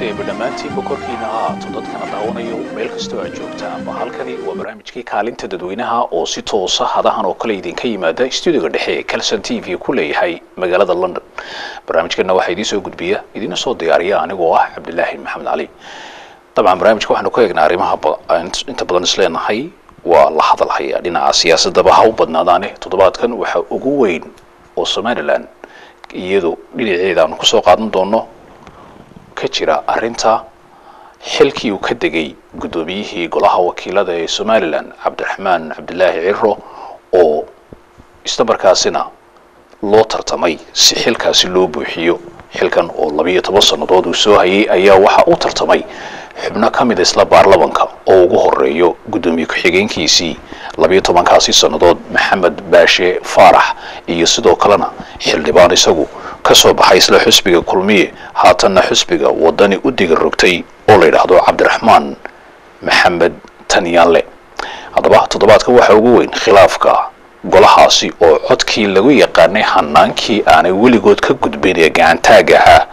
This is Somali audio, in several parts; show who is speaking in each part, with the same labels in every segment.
Speaker 1: eeba dhammaantiinba korkiina ha ahaato dadkana daawanayo meel kastoo aad joogtaanba halkani waa barnaamijkii kaalinta dadweynaha oo si toosa hadahan oo kale idinka yimaada stuudiga dhexe ee calson t v ku leeyahay magaalada london barnaamijkana waxaa idiin soo gudbiya idiina soo diyaariya anigoo ah cabdilaahi maxamed cali dabcan barnaamijka waxaanu ku eegnaa arrimaha inta badan isleenahay waa la hadalhayaa dhinaca siyaasadaba ha u badnaadaane toddobaadkan waxaa ugu weyn oo somalilan iyadu dhinaceeda aanu ku soo qaadan doono ka jira arrinta. Xilkii uu ka degay guddoomiyihii golaha wakiilada ee somalilan cabdiraxmaan cabdilaahi ciro oo isla markaasina loo tartamay si xilkaasi loo buuxiyo. Xilkan oo labiyo toban sannadood uu soo hayay ayaa waxaa u tartamay xubno ka mida isla baarlamanka oo ugu horeeyo guddoomiye ku-xigeenkiisii labiyo tobankaasi sannadood maxamed baashe faarax iyo sidoo kalena xildhibaan isagu ka soo baxay isla xusbiga kulmiye haatanna xusbiga wadani u diga rogtay oo la yidhaahdo cabdiraxmaan maxamed tanyaanle haddaba toddobaadka waxaa ugu weyn khilaafka golahaasi oo codkii lagu yaqaanay hanaankii aanay weligood ka gudbayn ee gacantaag ahaa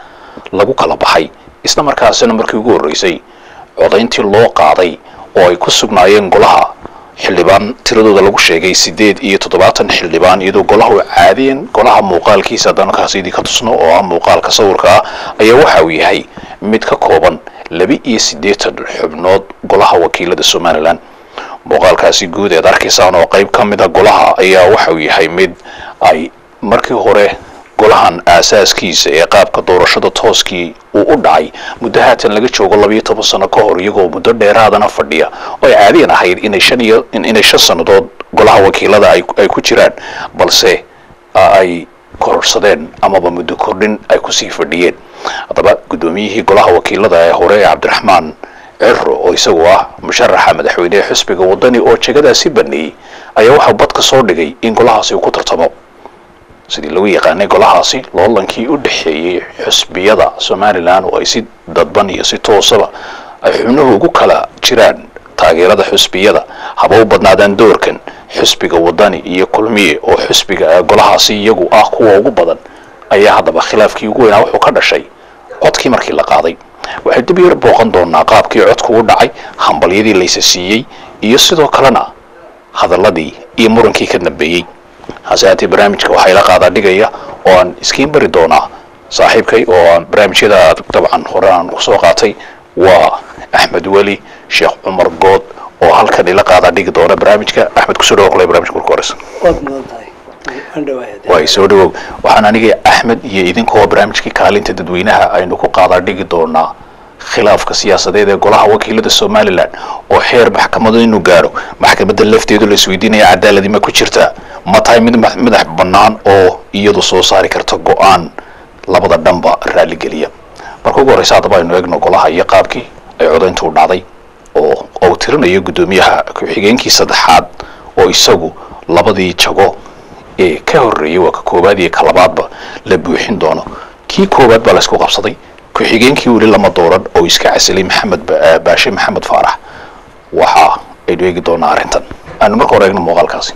Speaker 1: lagu kala baxay. Isla markaasina markii ugu horreysay codayntii loo qaaday oo ay ku sugnaayeen golaha xildhibaan tiradooda lagu sheegay siddeed iyo toddobaatan xildhibaan iyadoo golahu caadiyan golaha muuqaalkiisa haddaan kaas idinka tusno oo ah muuqaalka sawirka ah ayaa waxa uu yahay mid ka kooban laba iyo siddeetan xubnood golaha wakiilada somalilan muuqaalkaasi guud eed arkaysaan oo qayb ka mid a golaha ayaa waxa uu yahay mid ay markii hore golahan aasaaskiisa ee qaabka doorashada tooskii uu u dhacay. Muddo haatan laga joogo labiyo toban sano ka hor iyagoo muddo dheeraadana fadhiya oo ay caadiyan ahayd inay shan inay shan sannadood golaha wakiilada ay ku jiraan. Balse ay kororsadeen amaba muddo kordhin ay ku sii fadhiyeen. Haddaba guddoomiyihii golaha wakiilada ee hore ee cabdiraxmaan ciro oo isagu ah musharaxa madaxweynehe xusbiga wadani oo jegadaasi baneeyey ayaa waxaa badka soo dhigay in golahaasi uu ku tartamo sidii lagu yaqaanay golahaasi loolankii u dhexeeyey xusbiyada somalilan oo ay si dadban iyo si toosaba ay xubnuhu ugu kala jiraan taageerada xusbiyada haba u badnaadaan doorkan xusbiga wadani iyo kulmiye oo xusbiga golahaasi iyagu ah kuwa ugu badan ayaa haddaba khilaafkii ugu weynaa wuxuu ka dhashay codkii markii la qaaday. Waxay dib yar booqan doonaa qaabkii codku u dhacay hambalyadii laysa siiyey iyo sidoo kalena hadaladii iyo murankii ka dambeeyey hase haatee barnaamijka waxaa ila qaadaa dhigaya oo aan iskiin bari doonaa saaxiibkay oo aan barnaamijyada dabcan hore aan ku soo qaatay waa axmed weli sheekh cumar good oo halkan ila qaadaa dhigi doona barnaamijka. Axmed ku soo dhawo qolay barnamijka marka horeysa way soo dhawow. Waxaan aniga axmed iyo idinkoo barnaamijkii kaalinta dadweynaha aynu ku qaadaa dhigi doonaa khilaafka siyaasadeed ee golaha wakiilada somalilan oo xeer maxkamado inuu gaaro. Maxkamadda lafteedu la isweydiinaya ma ku jirtaa ma tahay mid madax bannaan oo iyadu soo saari karta go'aan? Labada dhanba raaligeliya marka ugu horeysa haddaba aynu eegno golaha iyo qaabkii ay codaynta u dhacday oo uu tirinayo guddoomiyaha ku-xigeenkii saddexaad oo isagu labadii jago ee ka horreeyay. Waa ka koowaad iyo ka labaadba la buuxin doono. Kii koowaad baa laysku qabsaday ku-xigeenkii weli lama dooran oo iska casilay maxamed baashe maxamed faarax. Waxa aynu eegi doonaa arrintan. Aanu marka hore eegno muuqaalkaasi.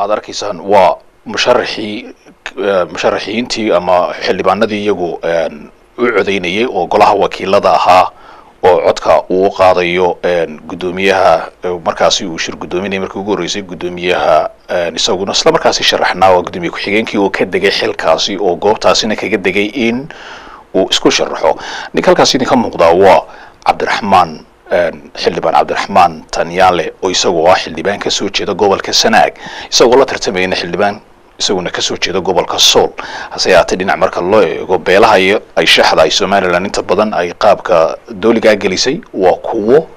Speaker 1: Aada arkaysaan waa musharaxii musharaxiintii ama xildhibaanadii iyagu u codaynayay oo golaha wakiilada ahaa oo codka uu qaadayo guddoomiyaha markaasi uu shir guddoominaya markii ugu horreysay guddoomiyaha isaguna isla markaasi sharaxnaa. Waa guddoomiye ku-xigeenkii oo ka degay xilkaasi oo goobtaasina kaga degay in uu isku sharaxo. Ninka halkaasi idinka muuqdaa waa cabdiraxmaan xildhibaan cabdiraxmaan tanyaale oo isagoo ah xildhibaan ka soo jeeda gobolka sanaag. Isagoo la tartamayana xildhibaan isaguna ka soo jeeda gobolka sool. Hase yaatee dhinac marka loo eego beelaha ay shaxda ay somalilan inta badan ay qaabka dooligaa gelisay waa kuwo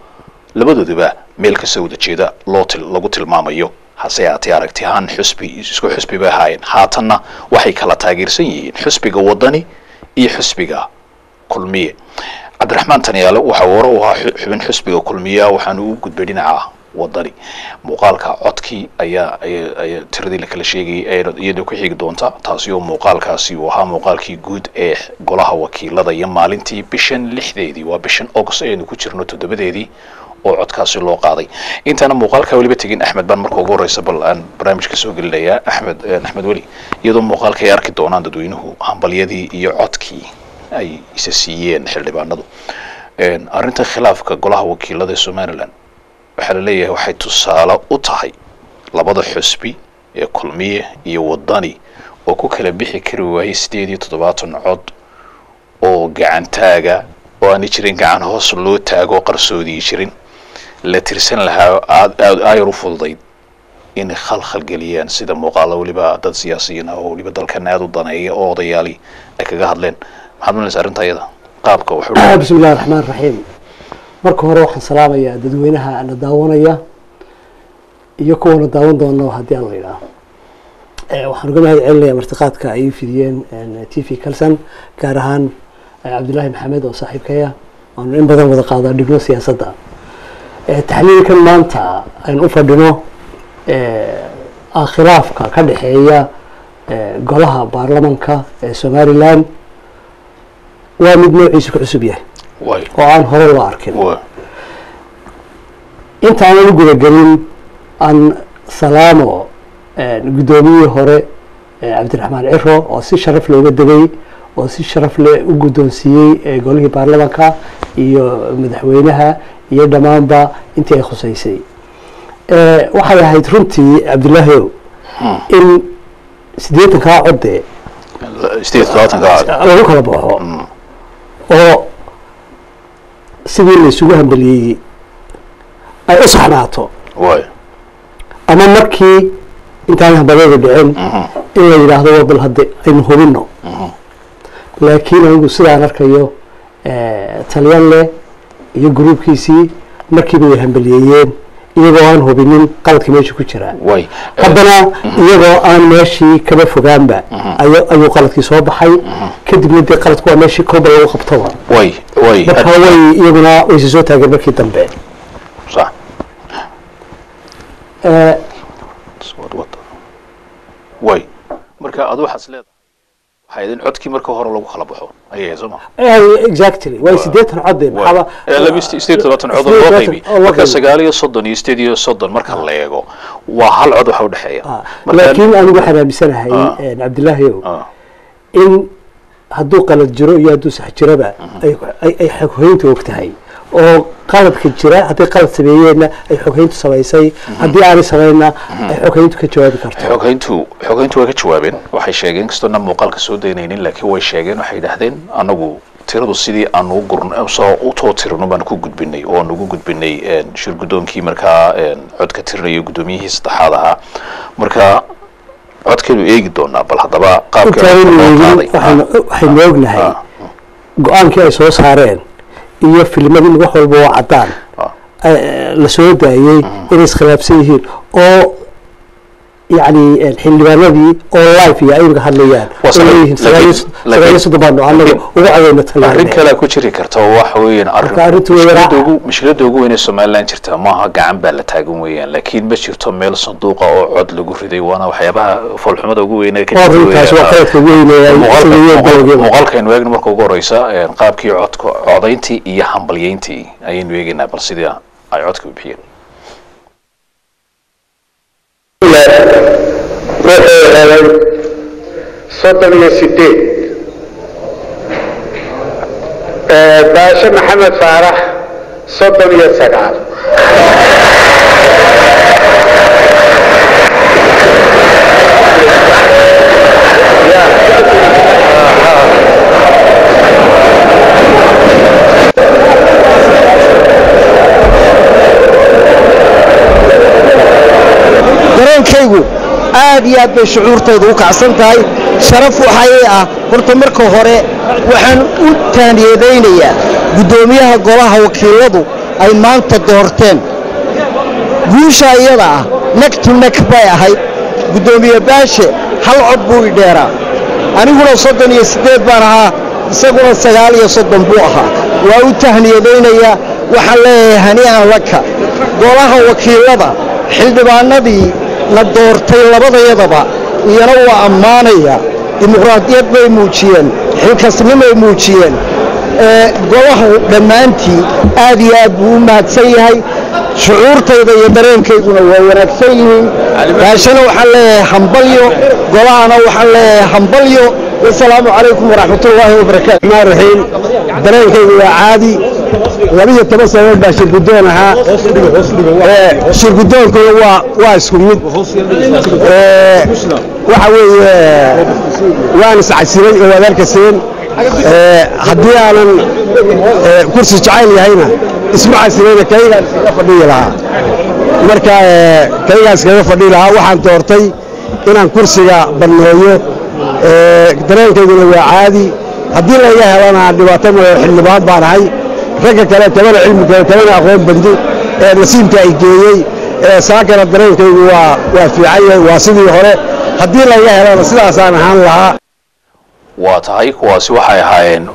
Speaker 1: labadooduba meel ka soo wada jeeda loo lagu tilmaamayo. Hase yaatee aragti ahaan xusbi isku xusbi bay ahaayeen. Haatanna waxay kala taageersan yihiin xusbiga wadani iyo xusbiga kulmiye. Cabdiraxmaan tanyaale waxaa hore u ahaa xubin xusbiga kulmiya waxaanu u gudbay dhinaca wadani muuqaalka codkii ayaa aya tiradii lakala sheegayay iyada ku xigi doonta taasi oo muuqaalkaasi uu ahaa muuqaalkii guud ee golaha wakiilada iyo maalintii bishan lixdeedii waa bishan august ayaynu ku jirno toddobadeedii oo codkaasi loo qaaday. Intaana muuqaalka weliba tegin axmed baan marka ugu horeysa bal aan barnaamijka soo gelinayaa. Axmed axmed weli iyadoo muuqaalka ay arki doonaan dadweynuhu hambalyadii iyo codkii ay isa siiyeen xildhibaanadu. Arrinta khilaafka golaha wakiilada ee somalilan waxaa la leeyahay waxay tusaale u tahay labada xusbi ee kulmiye iyo wadani oo ku kala bixi kari waayey sideed iyo toddobaatan cod oo gacantaaga oo aani jirin gacan hoos loo taago qarsoodii jirin. La tirsan lahaa aada ayar u fududayd inay khalkhal geliyaan sida muuqaalo weliba dad siyaasiyiin ah oo weliba dalkan aada u daneeya oo odayaali ay kaga hadleen. Maxaad malaysa arrinta ayada qaabka
Speaker 2: bismi illahi raxmaan raxiim marka hore waxaan salaamayaa dadweynaha na daawanaya iyo kuwana daawan doono haddii aan la idhaaho waxaan uga mahad celinayaa martiqaadka ay fidiyeen t v kalson gaar ahaan cabdullaahi maxamed oo saaxiibkaya waanu in badan wada qaadaa dhigno siyaasadda. Taxliilkan maanta aynu u fadhino khilaafka ka dhexeeya golaha baarlamanka ee somalilan waa mid noociisa ku cusub yahay oo aan hore loo arkin. Intaanan u gudagelin aan salaamo guddoomiyihii hore cabdiraxmaan ciro oo si sharaf looga degay oo si sharaf le u guddoonsiiyey golihii baarlamanka iyo madaxweynaha iyo dhammaanba intii ay khuseysay waxay ahayd runtii cabdullaahi in siddeetankaa codde lagu kala baxo oo sidii la isugu hambaliyeeyey ay u saxnaato ama markii intaan hambalyada dhicin in la yidhaahdo waa bal hadde aynu hubino laakiin anigu sidaan arkayo talyanle iyo gruubkiisii markiiba way hambaliyeeyeen iyagoo aan hubinin qaladka meesha ku jiraa haddana iyagoo aan meeshii kaba fogaanba ayuu qaladkii soo baxay. Kadibna dee qaladku waa meeshii kolba lagu qabtoba marka way iyaguna wayse soo taageen markii dambe.
Speaker 1: Way. Marka adu waxaas leedahay waxay idin codkii marka hore lagu kala baxo. Ayay soo ma
Speaker 2: exactly. Way siddeetan codde maxaba
Speaker 1: laba sideed todobaatan cod oo loo qaybi. marka sagaal iyo soddon iyo sideed iyo soddon marka la eego waa hal cod waxa udhexeeya
Speaker 2: laakiin anigu waxaan aaminsanahay cabdillaahi ow in hadduu qalad jiro iyo hadduu sax jiroba ay xoghoynta og tahay oo qaladka jira hadday qalad sameeyeenna ay xoghayntu samaysay haddii aanay samayna ay xoghayntu ka jawaabi karto.
Speaker 1: Xoghayntu xoghayntu way ka jawaabeen. Waxay sheegeen inkastoona muuqaalka soo daynaynin laakiin way sheegeen. Waxay yidhaahdeen anagu tiradu sidii aanu utoo tirino baan ku gudbinay oo aan ugu gudbinay shir guddoonkii markaa codka tirinayo guddoomiyihii saddexaad ahaa. Marka codkeenu eegi doonaa bal haddaba
Speaker 2: qaabkawaxaynu ognahay go'aankii ay soo saareen iyo filmadii wax walba oo caddaan. La soo daayey inay iskhilaafsan yihiin oo yani xildhibaanadii oo life iyo ayaga hadlayaan. Sagaal soddon anagu ugu cadayna taliyaan
Speaker 1: arrin kalea ku jiri karta oo waxa weeyaan
Speaker 2: yaraa-
Speaker 1: mushkiladda ugu weyn ee jirta maaha gacan baa la taagan weeyaan. Laakiin ma jirto meel sanduuqa oo cod lagu riday waana waxyaabaha foolxumada ugu weyn ee ka jirta
Speaker 2: waa weyn
Speaker 1: Muuqaalka- eegno marka ugu horeysa qaabkii codka codayntii iyo hambalyeyntii ayaynu eegaynaa bal sidii ay codka u bixiyeen
Speaker 3: wuxuu helay soddon iyo sideed baashe maxamed faarax soddon iyo sagaal
Speaker 4: dareenkaygu aad iyo aad bay shucuurtaydu u kacsan tahay. Sharaf waxay ah. Horta marka hore waxaan u taaniyadaynayaa guddoomiyaha golaha wakiiladu ay maanta doorteen. Guusha iyada ah neg to neg bay ahayd. Guddoomiye baashe hal cod buu i dheeraa aniguna soddon iyo siddeed baan ahaa. Isaguna sagaal iyo soddon buu ahaa. Waa u tahniyadaynayaa waxaan leeyahay hani'an laka golaha wakiilada xildhibaanadii la doortay labadayadaba iyana waa ammaanaya. Dimuqraadiyad bay muujiyeen xilkasnimay muujiyeen. Golahu dhammaantii aad iyo aad buu u mahadsan yahay. Shucuurtayda iyo dareenkayduna waa wanaagsan yihiin. Gaashana waxaan leeyahay hambalyo golahana waxaan leeyahay hambalyo. Wasalaamu calaykum waraxmatullaahi wabarakaatu
Speaker 2: raxiim dareenkaydu waa caadi labiyo toban sanadood baa shirgudoon ahaa. Ee, shirgudoonkuna waa isku mid. Ee, waxa weeye waan iscasilay oo waad arkaseen Ee, haddii aanan kursi jacayl yahayna isma casilayna kaygaan iskaga fadhiyi lahaa. Marka kaygaan iskaga fadhiyi lahaa waxaan doortay inaan kursiga banneeyo Ee, dareenkayguna waa caadi. Haddii layga helana dhibaato male xildhibaan baan ahay ragga kale tabana cilmi kale tabana aqoon bandi ee nasiibka ay geeyey ee saakana dareenkaygu waa waa fiican yahay waa sidii hore. Haddii layga helana sidaasaan ahaan lahaa.
Speaker 1: Waa tahay kuwaasi waxay ahaayeen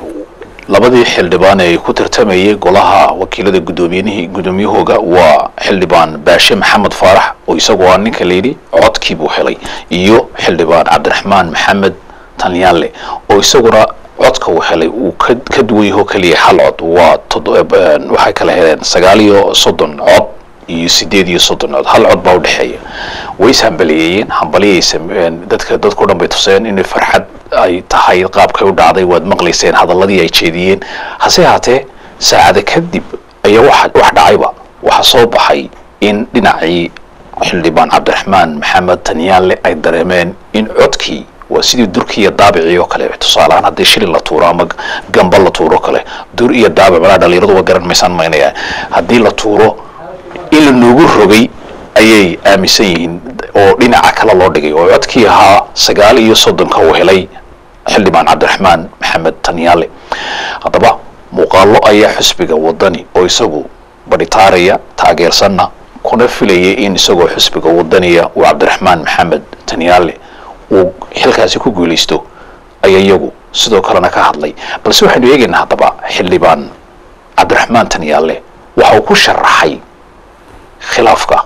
Speaker 1: labadii xildhibaan ee ku tartamayay golaha wakiilada gudoomiyihii gudoomiyahooga waa xildhibaan baashe maxamed faarax oo isagu waa ninka layidhi codkii buu helay. Iyo xildhibaan cabdiraxmaan maxamed tanyaanle oo isaguna codka uu helay uu ka ka duwan yaho keliya hal cod waa waxay kala heleen sagaal iyo soddon cod iyo sideed iyo soddon cod. Hal cod baa udhexeeya way is hambaliyeeyeen hambaliyay sameen dadka dadkao dhan bay tuseen inay farxad ay tahay qaabkay u dhacday waad maqlayseen hadaladii ay jeediyeen. Hase haatee saacada kadib ayaa wax dhacayba. Waxaa soo baxay in dhinacii xildhibaan cabdiraxmaan maxamed tanyaanle ay dareemeen in codkii waa sidii durki iyo daabicii oo kale. Tusaalehaan haddii shilin la tuuro ama gamba la tuuro kale dur iyo daabic malaa dhalinyaradu waa garan maysaan maynaya. Haddii la tuuro in la noogu rogay ayay aaminsan yihiin oo dhinaca kale loo dhigay. Oo codkii ahaa sagaal iyo soddonka uu helay xildhibaan cabdiraxmaan maxamed tanyaale haddaba muuqaalo ayaa xusbiga wadani oo isagu badhitaaraya taageersanna kuna filayay in isagoo xusbiga wadaniya uu cabdiraxmaan maxamed tanyaale uu xilkaasi ku guulaysto ayaa iyagu sidoo kalena ka hadlay. Balse waxaynu eegaynaa haddaba xildhibaan cabdiraxmaan tanyaale waxa uu ku sharaxay khilaafka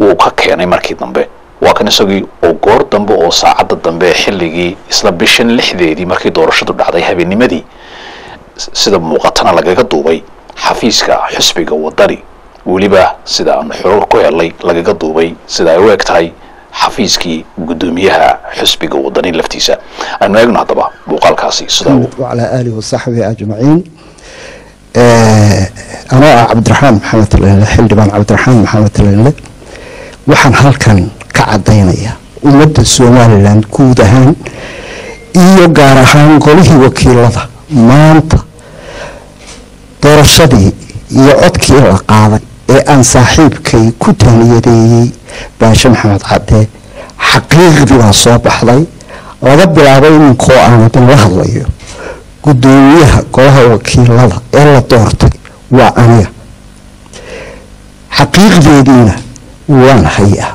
Speaker 1: wuu ka keenay markii dambe. Waa kan isagii oo goor dambe oo saacadda dambe xilligii isla bishan lixdeedii markii doorashadu dhacday habeennimadii sida muuqatana lagaga duubay xafiiska xusbiga wadani. Weliba sida aan xoog ku helay lagaga duubay sida ay u eg tahay xafiiskii gudoomiyaha xusbiga wadani laftiisa. Aynu eegno haddaba muuqaalkaasi
Speaker 5: sidaalaa aalihi wasaxbihi ajmaciin. Eh, anoo ah cabdiraxmaan maxamed lenle xildhibaan cabdiraxmaan maxamed lenle waxaan halkan ka caddaynayaa ummadda somalilan guud ahaan iyo gaar ahaan golihii wakiilada maanta doorashadii iyo codkii la qaaday ee aan saaxiibkay ku taaniyadeeyey baashe maxamed cadde xaqiiqdii baa soo baxday laga bilaabo iminkoo aan idin la hadlayo. Guddoomiyaha golaha wakiilada ee la doortay waa aniga. Xaqiiqdeediina waan hayaa.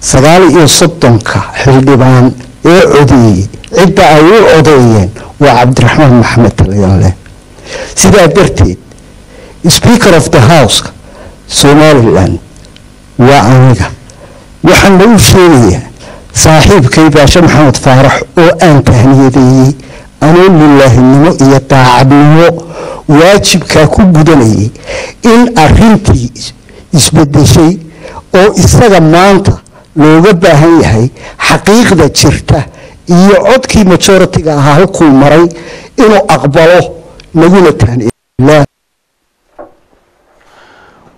Speaker 5: Sagaal iyo soddonka xildhibaan ee codeeyey cidda ay u odeeyeen waa cabdiraxmaan maxamed talyanle sidaa darteed speaker of the house somalilan waa aniga. Waxaan lagu sheegayaa saaxiibkay baashe maxamed faarax oo aan tahniyadeeyey anuu lilaahinimo iyo daacadnimo waajibkaa ku gudanayay in arintii isbedeshay oo isaga maanta looga baahan yahay xaqiiqda jirta iyo codkii majoritiga ahaa halkuu maray inuu aqbalo naguna tahniya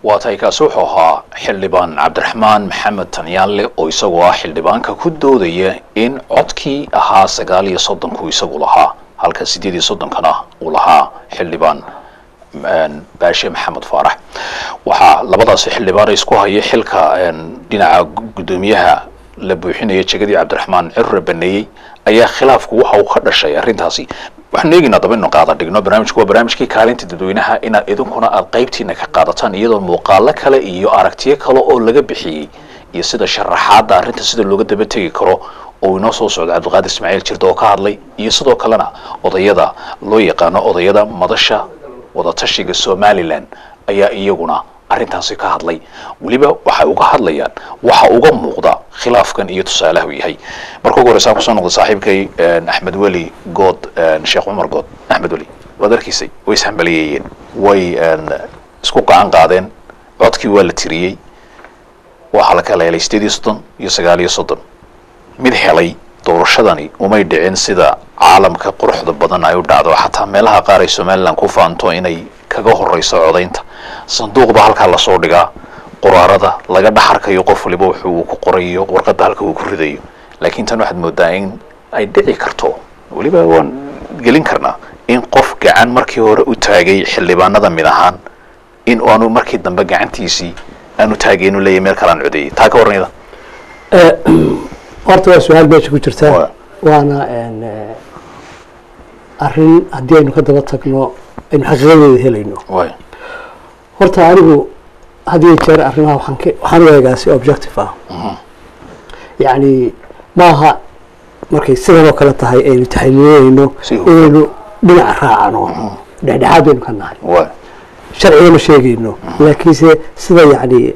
Speaker 1: waa tahay kaasi wuxuu ahaa xildhibaan cabdiraxmaan maxamed tanyaanle oo isagoo ah xildhibaanka ku doodaya in codkii ahaa sagaal iyo soddonku isagu lahaa halka sideed iyo soddonkana uu lahaa xildhibaan baashe maxamed faarax. Waxaa labadaasi xildhibaan isku haya xilka dhinaca gu- guddoomiyaha la buuxinaya jegadii cabdiraxmaan cirre baneeyey ayaa khilaafku waxa uu ka dhashay arrintaasi waxaan eegaynaa daba inu qaada dhigno barnaamijku waa barnaamijkii kaalinta dadweynaha inaad idinkuna aad qaybtiina ka qaadataan iyadoo muuqaalo kale iyo aragtiyo kale oo laga bixiyey. Iyo sida sharaxaadda arrinta sida looga daba tegi karo oo inoo soo socda cabdiqaadir ismaaciil jirta oo ka hadlay iyo sidoo kalena odayada loo yaqaano odayada madasha wadatashiga somalilan ayaa iyaguna arrintaasi ka hadlay. Weliba waxay uga hadlayaan waxa uga muuqda khilaafkan iyo tusaalaha yahay. Marka ugu horeysa aan ku soo noqda saaxiibkay axmed weli good sheekh cumar good axmed weli waad arkaysay way ishambaliyeeyeen way isku gacan qaadeen codkii waa la tiriyey. Waxaa la kala helay sideed iyo soddon iyo sagaal iyo soddon mid helay doorashadani umay dhicin sida caalamka quruxda badan ay u dhacdo. Xataa meelaha qaar ay somalilan ku faanto inay kaga horeyso codaynta. Sanduuqba halkaa la soo dhigaa qoraarada laga dhaxarkayo qof waliba wuxuu uu ku qorayo warqadda halka uu ku ridayo. Laakiin tan waxaad moodaa in ay dhici karto. Weliba waan gelin karnaa in qof gacan markii hore u taagay xildhibaanada mid ahaan in aanu markii dambe gacantiisii aanu taagaynu leeyahy meel kale aan codeeyey taa ka warnayda
Speaker 2: horta waa su'aal meesha ku jirta.
Speaker 1: Waa.
Speaker 2: waana arrin haddii aynu ka daba tagno aynu xaqiiqadeeda helayno. Horta anigu had iyo jeer arrimaha waxaan u eegaa si objective ah. Yacni maaha markay sidan oo kale tahay aynu
Speaker 1: hufan.
Speaker 2: inaynu dhinaca raacno. Dhexdhexaad baynu ka nahay.
Speaker 1: Way
Speaker 2: sharciga ma sheegayno laakiinse sida yacni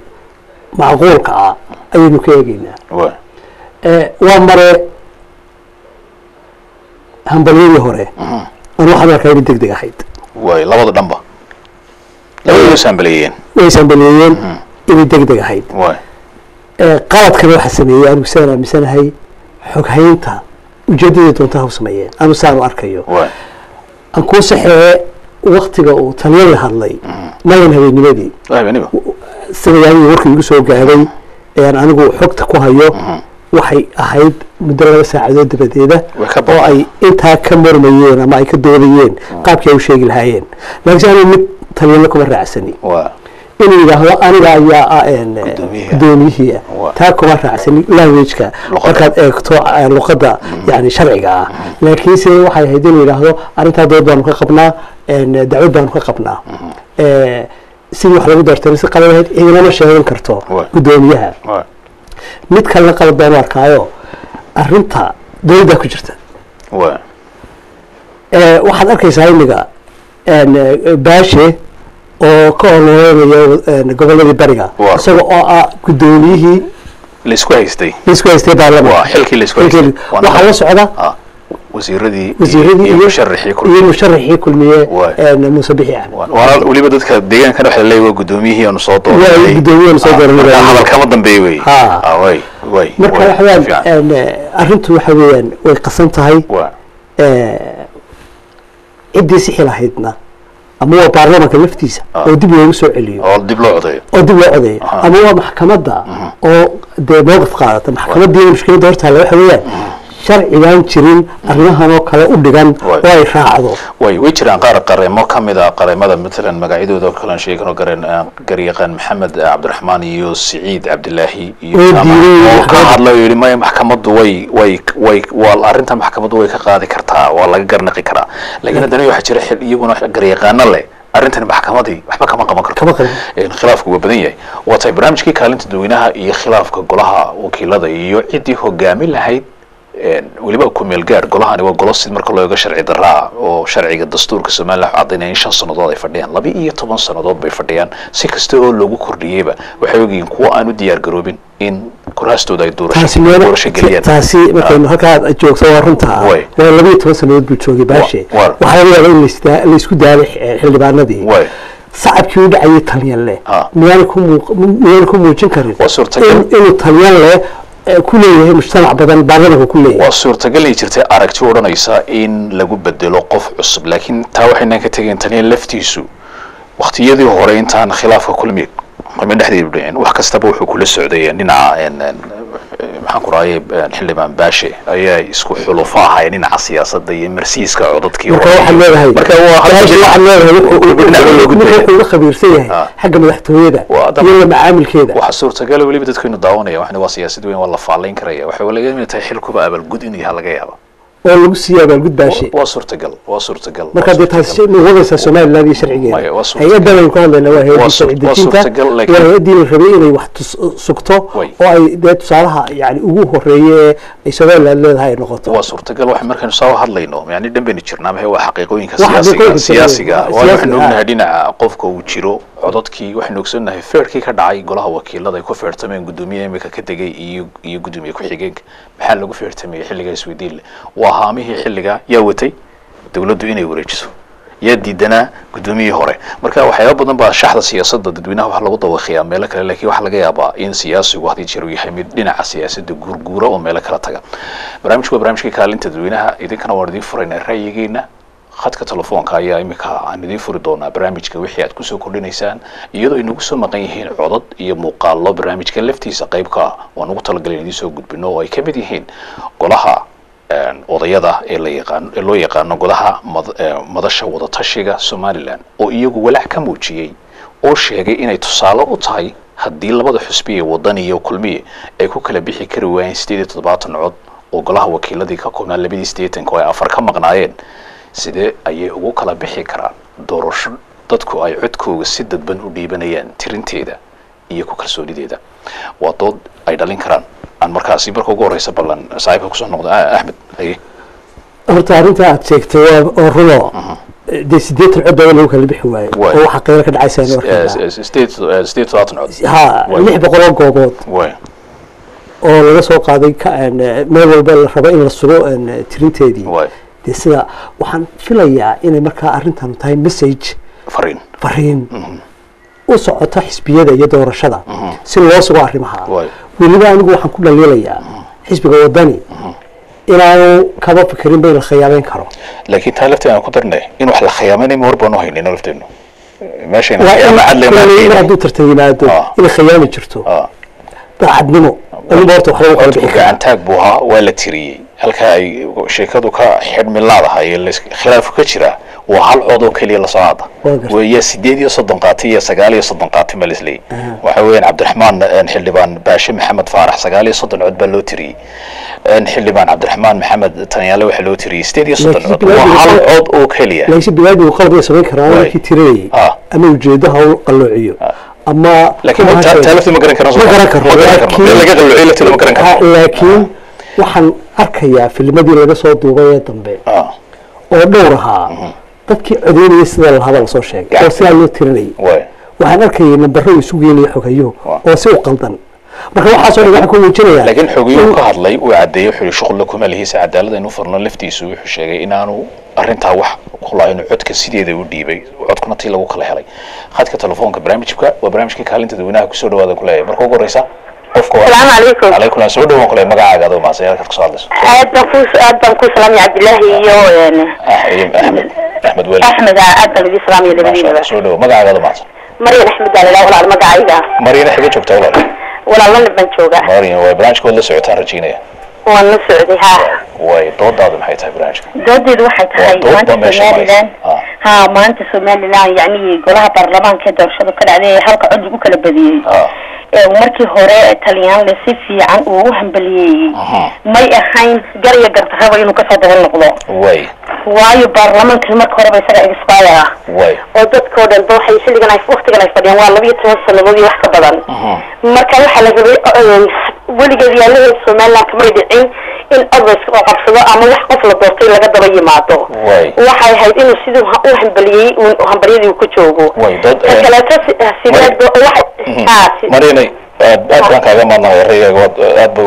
Speaker 2: macquulka ah ayaynu ka eegaynaa. Eh, waa mare hambalyadii hore. Anu waxaan arkaa inay deg deg ahayd
Speaker 1: way labada dhanba. Labada ishambaliyeeyeen
Speaker 2: way sambaleeyeen inay deg deg ahayd Eh, qaladkana waxaa sameeyey anigu sidaan aaminsanahay xoghaynta ujeeddadii doontaha u sameeyeen. Anu saan u arkayo. Aan kuu saxee waktiga uu taliya la hadlay malan habeennimadii.
Speaker 1: Way habeniba
Speaker 2: sanayaadii warkii igu soo gaadhay ee aan anigu xogta ku hayo waxay ahayd muddo laba saacadood dabadeeda oo ay intaa ka mormayeen ama ay ka doodayeen qaabkii ay u sheegi lahaayeen. Laakiin anigu mid taliyana kuma raacsani. Inuu yidhaahdo aniga ayaa ah
Speaker 1: Guddoomiyaha. Waa.
Speaker 2: ah taa kuma raacsani languageka. Markaad eegto eh, luqadda yani sharciga. Ah laakiinse waxay ahayd inuu yidhaahdo arrintaa dood baanu ka qabnaa een, dacwad baanu ka qabnaa. Eh, sidii wax lagu doortay si qalad ahayd cidinama sheegan karto
Speaker 1: Waa.
Speaker 2: Mid kalena qalad baanu arkaayo arrinta dowladdaa ku jirta. Waxaad arkaysaa imiga baashe oo ka ololeynaya een, gobolladii bariga. Isaga oo ah guddoomiyihii
Speaker 1: la
Speaker 2: isku haystay.
Speaker 1: Xilkii-
Speaker 2: waxaa la socda
Speaker 1: ah wasiiradii iyo musharaxii
Speaker 2: kulmiye. muuse bixi
Speaker 1: waana weliba dadka deegaankan waxa laleeyahy waa guddoomiyihii aanu soo dooranay
Speaker 2: guddoomiyahaanu soo
Speaker 1: Ah,
Speaker 2: dooranay
Speaker 1: hadal kama
Speaker 2: Ha.
Speaker 1: ah way way
Speaker 2: marka
Speaker 1: way,
Speaker 2: waxa weeyaan
Speaker 1: fiican.
Speaker 2: een, eh, arrintu waxa weeyaan way qasan tahay. Ciddii sixi lahaydna ama waa baarlamaanka laftiisa
Speaker 1: Ah.
Speaker 2: oo dib loogu soo celiyo.
Speaker 1: Oo dib loo codeeyo.
Speaker 2: Oo dib loo codeeyo. Ama waa maxkamadda oo dee mowqif qaadata maxkamadiina mushkiladda hortaalla waxa weeyaan sharcigaan jirin arrimahan oo kale u dhigan oo ay raacdo.
Speaker 1: Way jiraan qaar qareemo ka mid a qareemada matalan magacyadooda oo kalean sheegano gareen ah, garyaqaan maxamed ah, cabdiraxmaan iyo siciid cabdilaahi iyo ka oo yidhi maya maxkamaddu way way way waa arrinta maxkamaddu way ka qaadi kartaa waa laga garnaqi karaa. Laakiin haddana waxaa jira xil iyaguna garyaqaano leh. Arrintani maxkamadii waxba kama qaban karto. Khilaafku waa badan yahay. Waa tahay barnaamijkii kaalinta dadweynaha iyo khilaafka golaha wakiilada iyo ciddii hogaamin lahayd weliba ku meel gaar golahani waa golo sid marka loo eego sharci darraa oo sharciga dastuurka somalilan waxaa caddaynaya in shan sannadood ay fadhiyaan laba iyo toban sannadood bay fadhiyaan. Si kasta oo loogu kordhiyeyba waxay ogyihiin kuwa aan u diyaar garoobin in kuraastooda ay doorasho geliyaan.
Speaker 2: taasi markaynu halkaa aad joogto waa runta ah. Waa laba iyo toban sannadood buu joogay baashe
Speaker 1: Wa- wa-
Speaker 2: waxaa laga yaabaa in la isku daalay xildhibaanadii sacabkii u dhacayay talyanle
Speaker 1: Ah.
Speaker 2: miyaan ku muujin karin inuu talyanle eh, ku leeyahay mujtamac badan baarlamanka ku leeyahay.
Speaker 1: Waa suurtagal ay jirtay aragti odhanaysa in lagu bedelo qof cusub laakiin taa waxaynaan ka tegeen taniya laftiisu waktiyadii hore intaan khilaafka kulmi kulmi dhexdeedu dhicin wax kastaba wuxuu kula socday dhinaca maxaan ku raayay xildhibaan baashe ayaa isku xulufo ahaayeen dhinaca siyaasadda iyo marsiiska codadkii
Speaker 2: marka
Speaker 1: hore.
Speaker 2: waxaad leedahay
Speaker 1: marka waa hadda
Speaker 2: baashe
Speaker 1: dhinac-
Speaker 2: waxaad leedahay wuxuu-
Speaker 1: dhinac loo
Speaker 2: wuxuu
Speaker 1: gudbaya.
Speaker 2: wuxuu uga khabiirsan yahay
Speaker 1: Ah.
Speaker 2: xagga madaxtooyada iyo la macaamilkeeda
Speaker 1: waxaa suurtagala weliba dadkaynu daawanaya waxna waa siyaasad weyn waa la faalayn karaya waxay laga inay tahay xilkuba abaalgud inuu yahay laga yaaba
Speaker 2: oo lagu siiya abaalgud baashe
Speaker 1: waa suurtagal waa suurtagal
Speaker 2: marka dee taasi ma wadaysaa somaliland iyo sharcigeeda hay'addan aynu ka hadlayna waa
Speaker 1: suur-
Speaker 2: sharci dejinta waa hay'addii la rabay inay wax sugto oo ay dee tusaalaha yani ugu horeeye ee ay somaliland leedahay ay noqoto.
Speaker 1: Waa suurtagal wax markaynu soo hadlayno yani dhan baynu jirnaa mahe waa xaqiiqooyinka siyaasiga siyaasiga. Waa
Speaker 2: siyaasiga,
Speaker 1: ognahay
Speaker 2: ah.
Speaker 1: dhinaca qofka uu jiro codadkii waxaynu ogsoonnahay feerkii ka dhacay golaha wakiilada ay ku feertameen guddoomiyaha imika ka tegay iyo iyo guddoomiye ku-xigeenka maxaa lagu feertamayay xilligaa isweydiin leh waa haamihii xilligaa yaa watay? Dowladdu inay wareejiso. Yaa diidanaa guddoomiyihii hore. Marka waxyaaba badan baa shaxda siyaasadda dadweynaha waxa lagu dawaqiyaa meelo kale laakiin waxaa laga yaabaa in siyaasigu haddii jeer uu yahay mid dhinaca siyaasadda guurguura oo meelo kala taga. Barnaamijku waa barnaamijkii kaalinta dadweynaha. Idinkana waan idiin furaynaa ra'yigeena khadka telefoonka ayaa imika aan idiin furi doonaa barnaamijka wixii aad ku soo kordhinaysaan iyadoo ay nagu soo maqan yihiin codad iyo muuqaallo barnaamijka laftiisa qaybka ah waan ugu talagalay in idiin soo gudbino oo ay ka mid yihiin golaha odayada ee la yaqaan ee loo yaqaano ee madasha wadatashiga somalilan oo iyagu walaac ka muujiyey oo sheegay inay tusaale u tahay haddii labada xusbi ee wadani iyo kulmiye ay ku kala bixi kari waayeen sideed iyo toddobaatan cod oo golaha wakiiladii ka koobnaa labadii sideetanka oo ay afar ka maqnaayeen sidee ayay ugu kala bixi karaan? Doorasho. Dadku ay codkooga si dadban u dhiibanayaan tirinteeda iyo ku kalsoonideeda. Waa dood ay dhalin karaan. Aan markaasi marka ugu horeysa ballan saaxiibka ku soo noqda ah, axmed haye
Speaker 2: horta arrinta aad sheegtay waa oo runo dee sideetan cod baa lagu kala bixi waaye
Speaker 1: Waay.
Speaker 2: oo waxaa qaylo ka dhacaysa
Speaker 1: Eh, sideed eh, toddobaatan cod
Speaker 2: ha lix boqol oo goobood oo laga soo qaaday eh, meel walba la rabo in la sugo een, tirinteedii dee sida waxaan filayaa inay markaa arrintan tahay message.
Speaker 1: Fariin.
Speaker 2: Fariin. U socota xisbiyada iyo doorashada. Si loo sugo arrimaha. Weliba anigu waxaan ku dhaliilayaa xisbiga wadani inaanu kaba fikirin ba in la khiyaabeyn karo.
Speaker 1: Laakiin taa lafteena ku darnay in wax la khiyaamanay ma warbaanu haynayno lafteenu.
Speaker 2: Hadduu tartan yimaado
Speaker 1: Ah.
Speaker 2: inay khiyaami jirto. Daacadnimo horta
Speaker 1: gacantaag buu ahaa waa la tiriyey halka ay sheekadu ka xidhmi laadahay ee lais- khilaafu ka jira waa hal cod oo keliya la socda
Speaker 2: Waa gartay.
Speaker 1: weeya sideed iyo soddon qaati iyo sagaal iyo soddon qaati ma lisleeyay waxa weeyaan cabdiraxmaan xildhibaan baashe maxamed faarax sagaal iyo soddon cod baa loo tiriyey xildhibaan cabdiraxmaan maxamed tanyaale waxaa loo tiriyey sideed iyo soddon cod waa hal cod oo keliya.
Speaker 2: qalad samayn markii tirinayay
Speaker 1: Ah.
Speaker 2: ama ujeedo hawl qalloociyo ama
Speaker 1: laakiin ma garan karno.
Speaker 2: laakiin waxaan arkayaa filmadii laga soo duubay ee dambe.
Speaker 1: Ah,
Speaker 2: oo dhowr ahaa. Dadkii codeynayay sida lahaba la soo sheegay oo sidaa loo tirinayay waxaan arkayay nambaro isu geynaya xogayo
Speaker 1: Waa.
Speaker 2: oo si u qaldan. Marka waxaasoo dhan waxaan ku muujinayaa
Speaker 1: laakiin xogiyuu ka hadlay uu caddeeyey wuxuu yihi shuqul lihiisa cadaalada inuu furno laftiisu wuxuu sheegay inaanu arrintaa wax ku laha inuu codka sideeda u dhiibay codkuna tii lagu kala helay. Khadka telefoonka barnaamijka waa barnaamijkii kaalinta dadweynaha ku soo dhawaada kuleeyahay marka ugu horeysa
Speaker 6: السلام عليكم.
Speaker 1: عليكم السلام. سعود وكله مقاعد
Speaker 6: هذا ما سيارك تقصادس أدم كوس أدم كوس سلام عبد
Speaker 1: الله. يو أحمد يعني.
Speaker 6: أحمد. أحمد ولي. أحمد أدم
Speaker 1: دي
Speaker 6: سلام
Speaker 1: يلي بدينا سعود مقاعد هذا ما
Speaker 6: مريم أحمد. على لا ولا مقاعد
Speaker 1: مريم أحمد شو بتقول؟
Speaker 6: ولا الله نبى
Speaker 1: نشوفه مريم وبرانش كله سعودان رجينا
Speaker 6: وأنا سعودي ها. واي
Speaker 1: دود هذا محي تهي برانشك
Speaker 6: دود waxay tahay maanta
Speaker 1: Somaliland
Speaker 6: ha maanta Somaliland yani golaha baarlamaanka doorashada ka dhacday halka cod lagu kala badiyay markii hore talyaanle si fiican uu u hambaliyeeyey
Speaker 1: Aha.
Speaker 6: may ahayn gar iyo gardarraba inuu ka soo daba noqdo. Waayo baarlamaanka marka horeba isaga expire. Ah oo dadkoo dhan ba waxay xilligan waqtigan ay fadhiyaan waa laba iyo toban sannadood iyo wax ka badan. Marka waxaa la rabay weligeed yaalaheed somaliland kamay dhicin in odays oo qabsado ama wax qof la doortay laga daba yimaado waxay ahayd inuu siduu u hambaliyey uun hambalyadii uu ku joogo.
Speaker 1: Eh,
Speaker 6: kaleeto si- sideed
Speaker 1: Way.
Speaker 6: do- waxay ha si-
Speaker 1: maryanay aad baan kaaga maadnaqay rayigaaga waad aad ba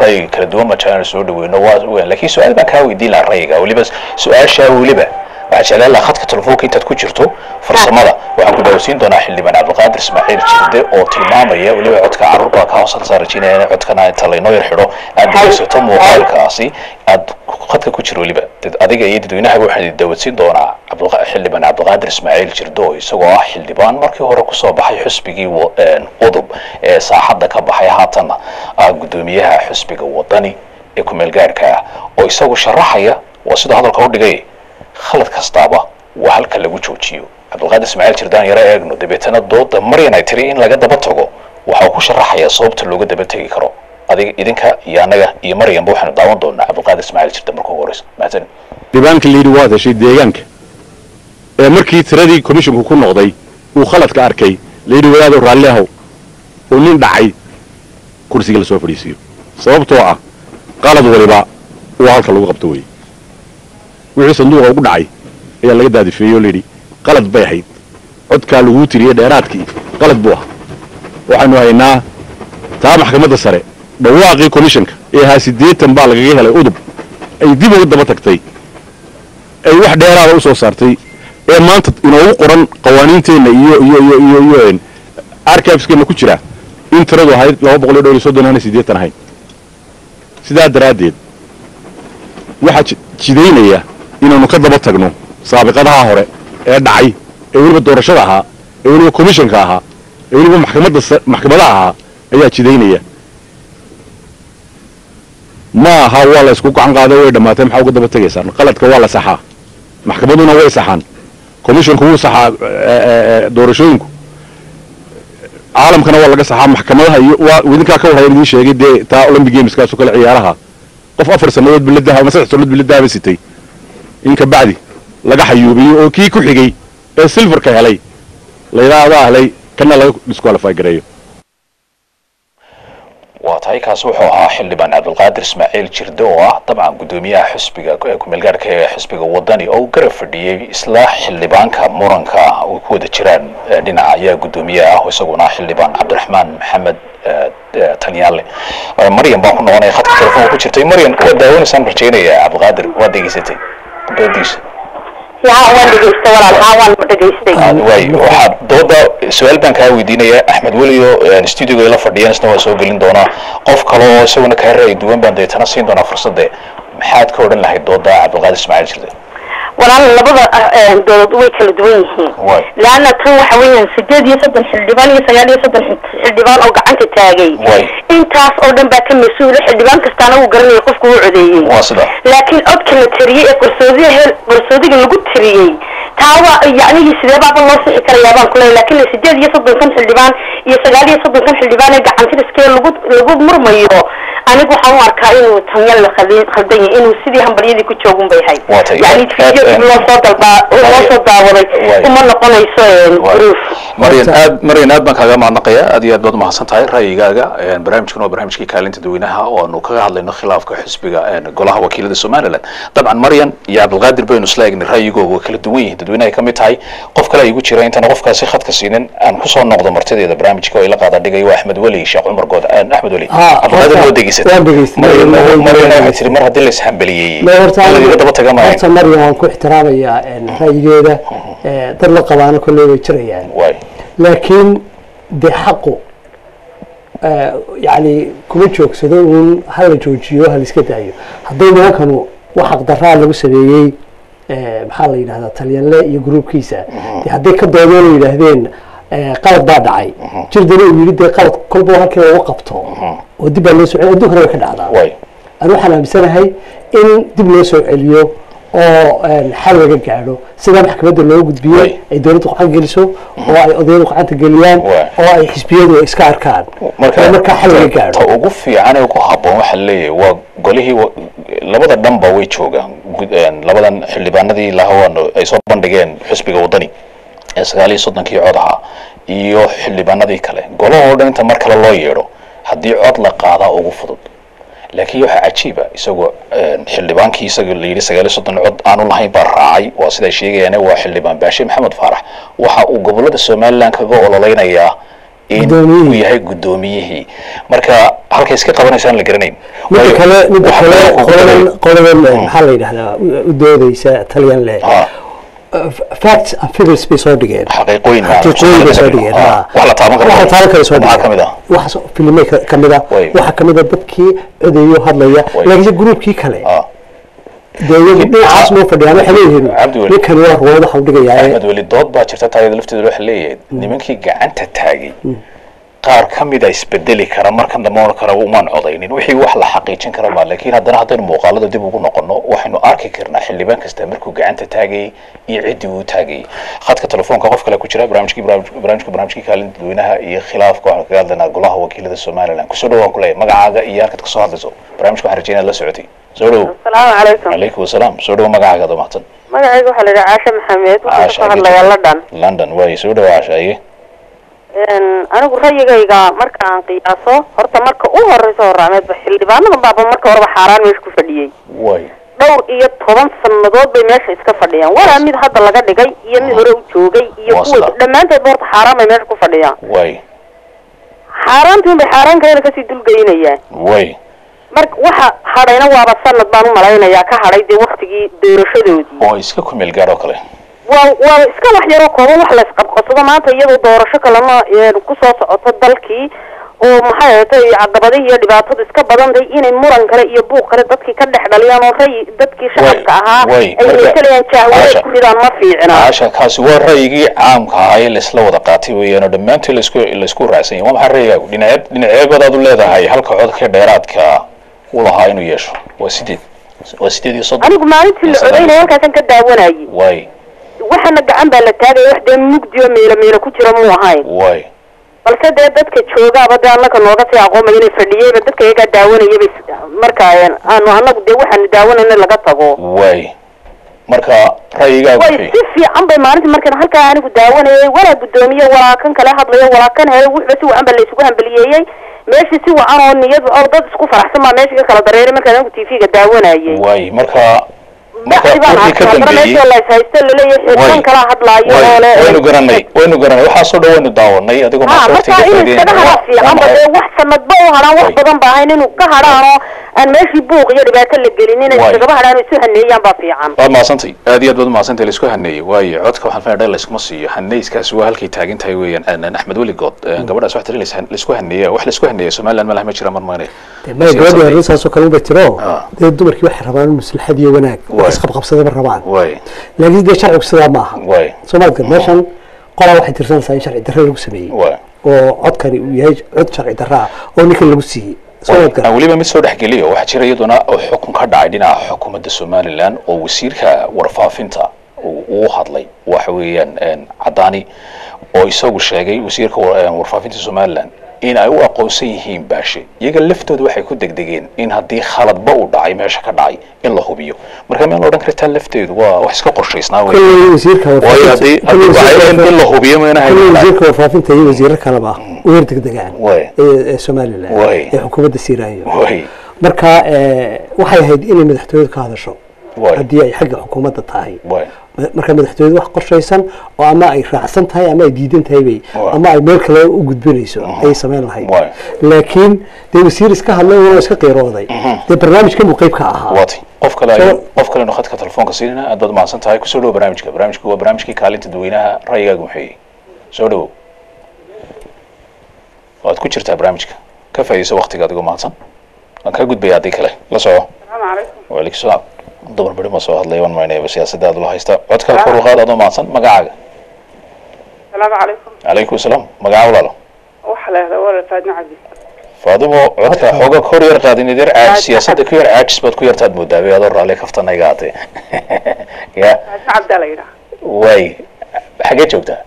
Speaker 1: rayiga kala duwan ma jeclaan soo dhaweyno waa weyn laakiin su'aal baan kaa weydiin lahaa rayiga weliba su'aashaa weliba lahaa khadka telefoonka intaad ku jirto farsamada. Waxaan ku daawasiin doonaa xildhibaan cabdiqaadir ismaaciil jirde oo tilmaamaya weliba codka carruur baa ka hoos halsaa rajaynaya in codkana inta yar xidho. Aad dhegeysato muuqaalkaasi. Aad khadka ku jiro weliba. Adiga iyo dadweynahaba waxaan idin daawasiin doonaa xildhibaan cabdiqaadir ismaaciil jirdo oo isagoo ah xildhibaan markii hore ku soo baxay xusbigii udub ee saaxadda ka baxay haatanna ah guddoomiyaha xusbiga wadani ee kumeel gaarhka ah. Oo isagu sharaxaya waa sidoo hadalka u dhigay khalad kastaaba waa halka lagu joojiyo. Cabdulqaadir ismaaciil jirdaan yaro eegno dabeetana dooda maryan ay tiri in laga daba tago. Waxa uu ku sharaxayaa sababta looga daba tegi karo. Adiga idinka iyo annaga iyo maryanba waxaanu daawan doonaa. Cabdulqaadir ismaaciil jirdan marka ugu horeysa mahadsan
Speaker 7: diiwaanka la yidhi waad heshay deegaanka. Ee markii tiradii komishinku ku noqday uu khaladka arkay la yidhi wadaadoo raalli ahow oo nin dhacay kursiga la soo fadhiisiiyo sababtoo ah qalad waliba waa halka lagu qabto weye wixii sanduuqa ugu dhacay ayaa laga daadifeeyey oo layidhi qalad bay ahayd. Codkaa laguu tiriyey dheeraadkii qalad buu ah waxaanu haynaa taa maxkamadda sare dhawaaqii komishanka ee ahaa siddeetan baa lagaga helay udub ay dib uga daba tagtay ay wax dheeraada u soo saartay ee maanta inoogu qoran qawaaniinteenna iyo iyo iyo iyo iyo archiveskeenna ku jira. In tiradu ahayd laba boqol iyo dhowr iyo soddon aana siddeetan ahayn. Sidaa daraaddeed waxaa ji- jidaynaya inaanu ka daba tagno saabiqadaha hore ee dhacay ee weliba doorashada ahaa ee weliba commissionka ahaa ee weliba maxkamadaha ahaa ayaa jidaynaya. Ma aha waa la isku gacan qaado way dhammaatay maxaa uga daba tegaysaan? Qaladka waa la saxaa. Maxkamaduna way saxaan. Commissionku wuu saxaa doorashooyinku. Caalamkana waa laga saxaa maxkamadaha iyo waa idinkaa ka warhayan idiin sheegay dee taa olympic gameskaasoo kale ciyaaraha. Qof afar sannadood biladaha ama saddex sannadood biladaaba sitay in ka bacdi laga xayuubiyo oo kii ku xigay ee silverka helay. La yidhaahdaa helay kana laga disqualify gareeyo.
Speaker 1: Waa tahay kaasi wuxuu ahaa xildhibaan cabdulqaadir ismaaciil jirde oo ah dabcan guddoomiyaha xisbiga ee ku-meelgaarhka ee xisbiga wadani oo uu garab fadhiyey isla xildhibaanka muranka uu ku wada jiraan dhinaca ayaa guddoomiye ah isaguna xildhibaan cabdiraxmaan maxamed tanyaale. Maryan baan ku noqonaya khadka telefoonka ku jirtay. Maryan waad daawanaysaan rajaynaya cabdulqaadir waad degeysatay waay waxaad dooda su'aal baan kaa weydiinaya axmed weliyo studioga la fadhiyeen isna waa soo gelin doonaa. Qof kale oo isaguna kaa ra'yi duwan baan deetana siin doonaa fursadde maxaad ka odhan lahayd dooda cabdulqaadir ismaaciil jirde
Speaker 6: walaal labada eh, dowlad way kala duwan yihiin.
Speaker 1: Waay
Speaker 6: laanna tan waxa weeyaan sideed iyo soddon xildhibaan iyo sagaal iyo soddon xildhibaan oo gacanta taagay. Intaas oo dhan baa ka mas'uula xildhibaan kastaana uu garanaya qofku uu codeeyey laakiin codka la tiriyey ee qarsoodiga qarsoodiga lagu tiriyey taa waa yacnihii sidee baaba loo sixi karayaa baan kuleeyahay laakiin sideed iyo soddonkan xildhibaan iyo sagaal iyo soddonkan xildhibaan ee gacantiriskee lagu lagu murmayo anigu waxaan u arkaa inuu tanyal khaldin khaldan yahay inuu sidii hambaryadii ku joogun bay hay
Speaker 1: Waa tahay.
Speaker 6: yani video
Speaker 1: Eh, eh,
Speaker 6: loo soo dalbaa loo soo daawaday. Uma noqonayso proof.
Speaker 1: Maryan aad maryan aad baan kaaga mahadnaqaya aad iyo aad baad umahadsan tahay ra'yigaaga barnaamijkan waa barnaamijkii kaalinta dadweynaha oo aanu kaga hadlayno khilaafka xisbiga golaha wakiilada somaliland. Dabcan maryan iyo cabdulqaadir baynu isla egnay ra'yigooga waa kala duwan yihiin. Dadweynaha ka mid tahay qof kale igu jira intaan qofkaasi khadka siinin aan ku soo noqdo martideeda. Barnaamijka oo ila qaada dhigay waa axmed weli sheekh cumar good axmed weli.
Speaker 2: Ah,
Speaker 1: cabdulqaadir
Speaker 2: horta,
Speaker 1: mar haddii la ishambaliyeeyey
Speaker 2: Ma horta
Speaker 1: in lagaga daba taga maayo
Speaker 2: horta maryan waan ku ixtiraamayaa ra'yigeeda ee, dad la qabaana kolley way jirayaan laakiin dee xaqu ee, yacni kuma joogsado uun hala joojiyo hala iska daayo hadday nimankanu wax xaqdaraa lagu sameeyey ee, maxaa la yidhahdaa talyanle iyo gruubkiisa dee hadday ka doodeen oo yidhaahdeen ee, qalad baa dhacay. Jirdana uu yidhi dee qalad kolba halkii lagu qabto. Oo dib baa loo soo celiyo adduunkana way ka dhacdaa. Anu waxaan aaminsanahay in dib loo soo celiyo oo xal laga gaadho. Sida maxkamadda loo gudbiyo ay dowladda gacan geliso oo ay odayadu gacanta geliyaan oo ay xisbiyadu iska arkaan. Markaa xal laga gaadho.
Speaker 1: ta ugu fiican ee ugu habboon waxaa leeyahay waa golihii labada dhanba way joogaan. Labadan xildhibaanadii lahawan ay soo bandhigeen xisbiga wadani ee sagaal iyo soddonkii cod ahaa iyo xildhibaanadii kale. Golahoo dhan inta mar kale loo yeedho haddii cod la qaadaa ugu fudud. Laakiin waxaa cajiiba isagoo xildhibaankii isaga la yidhi sagaal iyo soddon cod aanu lahayn baa raacay waa siday sheegayaan waa xildhibaan baashe maxamed faarax. Waxa uu gobollada somaliland kaga ololeynayaa in
Speaker 2: Guddoomiyihii.
Speaker 1: uu yahay guddoomiyihii. Marka halkay iska qabanaysaan la garanayn.
Speaker 2: Midda kale midda kale qoladan eh, maxaa la yidhahdaa u- talyan leh
Speaker 1: Ha,
Speaker 2: facts and figures bay soo dhigeen
Speaker 1: xaqiiqooyin
Speaker 2: xaqiiqooyin bay soo dhigeen
Speaker 1: Ha,
Speaker 2: ha.
Speaker 1: wax la taaban karo
Speaker 2: wax la taaban karo soo dhigeen
Speaker 1: ka mid ah?
Speaker 2: Waxaas filimay ka- ka mid ah.
Speaker 1: Way.
Speaker 2: waxaa ka mid ah dadkii codeeyo hadlaya.
Speaker 1: Way.
Speaker 2: laakiinse gruubkii kale. Iyagu dhinacaas noo fadhiyaan waxay leeyihiin ninkani waa ruwaayad waxa u dhigayaa
Speaker 1: axmed weli dood baa jirta taayada lafteedu waxa leeyahay nimankii gacanta taagay qaar ka mid a isbedeli kara markan dambe oran kara umaan codaynin wixii wax la xaqiijin kara ma laakiin haddana haddaynu muuqaalada dib ugu noqono waxaynu arki karnaa xildhibaan kasta markuu gacanta taagayay iyo ciddii uu taagayay khadka telefoonka qof kale ku jira barnaamijkii barnaamij- barnaamijka barnaamijkii kaalinta dadweynaha iyo khilaafka waxaanu kaga hadlaynaa golaha wakiilada somaliland ku soo dhawaan kuleeyahay magacaaga iyo halkaad ka soo hadlayso. Barnaamijka waxaan rajeynaya la socotay. Soo dhow.
Speaker 8: Asalaamu calaykum.
Speaker 1: Calaykum wasalaam soo dhow magacaaga aad mahadsan
Speaker 8: magacayga waxaa la yidhaha caashe maxamed. Waxaan
Speaker 1: ka
Speaker 8: soo hadlayaa london.
Speaker 1: London waay soo dhawa cashaye
Speaker 8: anigu ra'yigayga marka aan qiyaaso horta marka u horeysa horaameedba xildhibaanadan baaba marka horeba xaaraan meesha ku fadhiyey. Dhowr iyo toban sannadood bay meesha iska fadhiyaan. Walaa mid hadda laga dhigay iyo mid hore u joogay iyo kuwa dhammaanteedba horta xaaraan bay meesha ku fadhiyaan.
Speaker 1: Waay
Speaker 8: xaaraantii unbay xaaraan kalena ka sii
Speaker 1: dulgeynayaan
Speaker 8: marka waxa hadhayna waaba sanad baan u malaynayaa ka hadhay dee waktigii doorashadoodii.
Speaker 1: Oo iska kumeel gaar oo kale
Speaker 8: waa waa iska wax yaroo kooban wax la isqabqabsado maanta iyadoo doorasho kalena een, ku soo socoto dalkii oo maxay ahatay caqabadihii iyo dhibaatadu iska badantahay inay muran kale iyo buuq kale dadkii ka dhex dhaliyaan oo ray dadkii shacabka ahaa
Speaker 1: way.
Speaker 8: ay
Speaker 1: Marka-
Speaker 8: metelayaan jahwareer
Speaker 1: Maasha.
Speaker 8: ku ridaan ma
Speaker 1: caasha kaasi waa ra'yigii caamka ahaa ee laisla wada qaatay weeyaan oo dhammaantii la isku la isku raacsan yahay. Waa maxaa ra'yigaagu dhinacee dhinaceebadaad u leedahay halka codka dheeraadka u lahaa inuu yeesho. Waa sideed waa sideed iyo soddon.
Speaker 8: Anigu maalintii la odaynaya halkaasan ka daawanayay waxana gacan baa la taagaya wax dee mugdi oo meelo meelo ku jira muu ahayn.
Speaker 1: Way
Speaker 8: balse dee dadka joogaaba dee annaka nooga sii aqoomaya inay fadhiyeyba dadka iyagaa daawanayaba marka aanu annagu dee waxaanu daawanayna laga tago.
Speaker 1: Way marka ra'yigaagu
Speaker 8: si fiican bay maalintii markan halkaa anigu daawanayay walaa guddoomiye walaa kan kale hadlayo walaa kan hele wuxuba si wacan ba la isugu hambaliyeeyey meeshii si wacan oo niyad oo dad isku faraxsan baa meesha ka kala dareeray markaan anigu tv-ga daawanayay
Speaker 1: way marka waynu garanay waynu garanay. Waxaasoo dhan waynu daawanay adigoo
Speaker 8: wax sanadba u hadhaan wax badan ba ahayn inuu ka hadhaano aan meeshii buuq iyo dhibaato la gelin inay iskagaba hadhaan isu haneeyaan baa fiican.
Speaker 1: Waad mahadsantay aad iyo aad baad umahadsantay la isku haneeyey. Waayo codka waxaan fahaya dhan layskuma siiyo. Haneyskaasi waa halkay taagan tahay weeyaan Aan- axmed weligood eh, gabadhaas wax tiri lais- la isku haneeya wax la isku haneeya somaliland malaha ma jira mar maane
Speaker 2: dee maya gabadhii arrintaasoo kale uba tiro
Speaker 1: Ah.
Speaker 2: dee dumarkii waxay rabaan maslaxad iyo wanaag
Speaker 1: Way.
Speaker 2: wax isqabqabsada ma rabaan laakiin dee sharcigu sidaa ma aha
Speaker 1: way.
Speaker 2: Soomaaliga meeshan qolaa waxay tirsanaysaa in sharci darre lagu sameeyey. Oo codkani uu yahay cod sharci darre ah oo ninkan lagu siiyey.
Speaker 1: Weliba mid soo dhexgeliyo waxaa jira iyaduna xukun ka dhacay dhinaca xukuumadda somaliland oo wasiirka warfaafinta uu hadlay. Waxa weeyaan cadaani oo isagu sheegay wasiirka warfaafinta somaliland in ay u aqoonsan yihiin baashe iyaga laftooda waxay ku degdegeen in haddii khaladba uu dhacay meesha ka dhacay in la hubiyo. Marka meel odhan kartaa lafteedu waa wax iska qorshaysnaa wey
Speaker 2: kulley wasiirka
Speaker 1: waayo haddii haddii waxay in in la hubiyo meena
Speaker 2: kulley
Speaker 1: haynin
Speaker 2: wasiirka warfaafinta iyo wasiiro kaleba u yar degdegaan ee
Speaker 1: Way.
Speaker 2: ee xukuumadda siiraayo. Marka waxay ahayd inay madaxtooyadu ka hadasho haddii ay xagga xukuumadda tahay
Speaker 1: way
Speaker 2: Ma- marka madaxtooyadu wax qorshaysan oo ama ay raacsan tahay ama ay diidan tahay bay ama ay meel kale u gudbinayso ayay samayn lahayd. Laakiin dee wasiir iska hadlay oo iska qiirooday. Dee barnaamijkan buu qayb ka ahaa
Speaker 1: qof kale qof kalenu khadka telefoonka siinayna aad baad mahadsan tahay. Kusoo dhawo barnaamijka. Barnaamijku waa barnaamijkii kaalinta dadweynaha ra'yigaagu muxuu yahay soo dhawow waad ku jirtaa barnaamijka. Ka faa'iidayso waqtiga adigoo mahadsan. Waan kaa gudbaya haddii kale. La soco.
Speaker 8: Salaamu calaykum
Speaker 1: waalaikum salaam dumar beri ma soo hadlay waan maynayaba siyaasadda aad ula haysta. Codka kor u qaad adoo mahadsan magacaaga
Speaker 8: salaamu calaykum.
Speaker 1: Calaykum salaam. Magaca walaalo
Speaker 8: waxaa la yahdaa walal faadma cabdi
Speaker 1: faadimo codka xooga kor yar qaadin yar caajis siyaasadda ku yar caajis baad ku yartaad moodaabay adoo raalli kaftana iga haatee ya
Speaker 8: faadma cabdaa la yidhaa
Speaker 1: waay xaggee joogtaa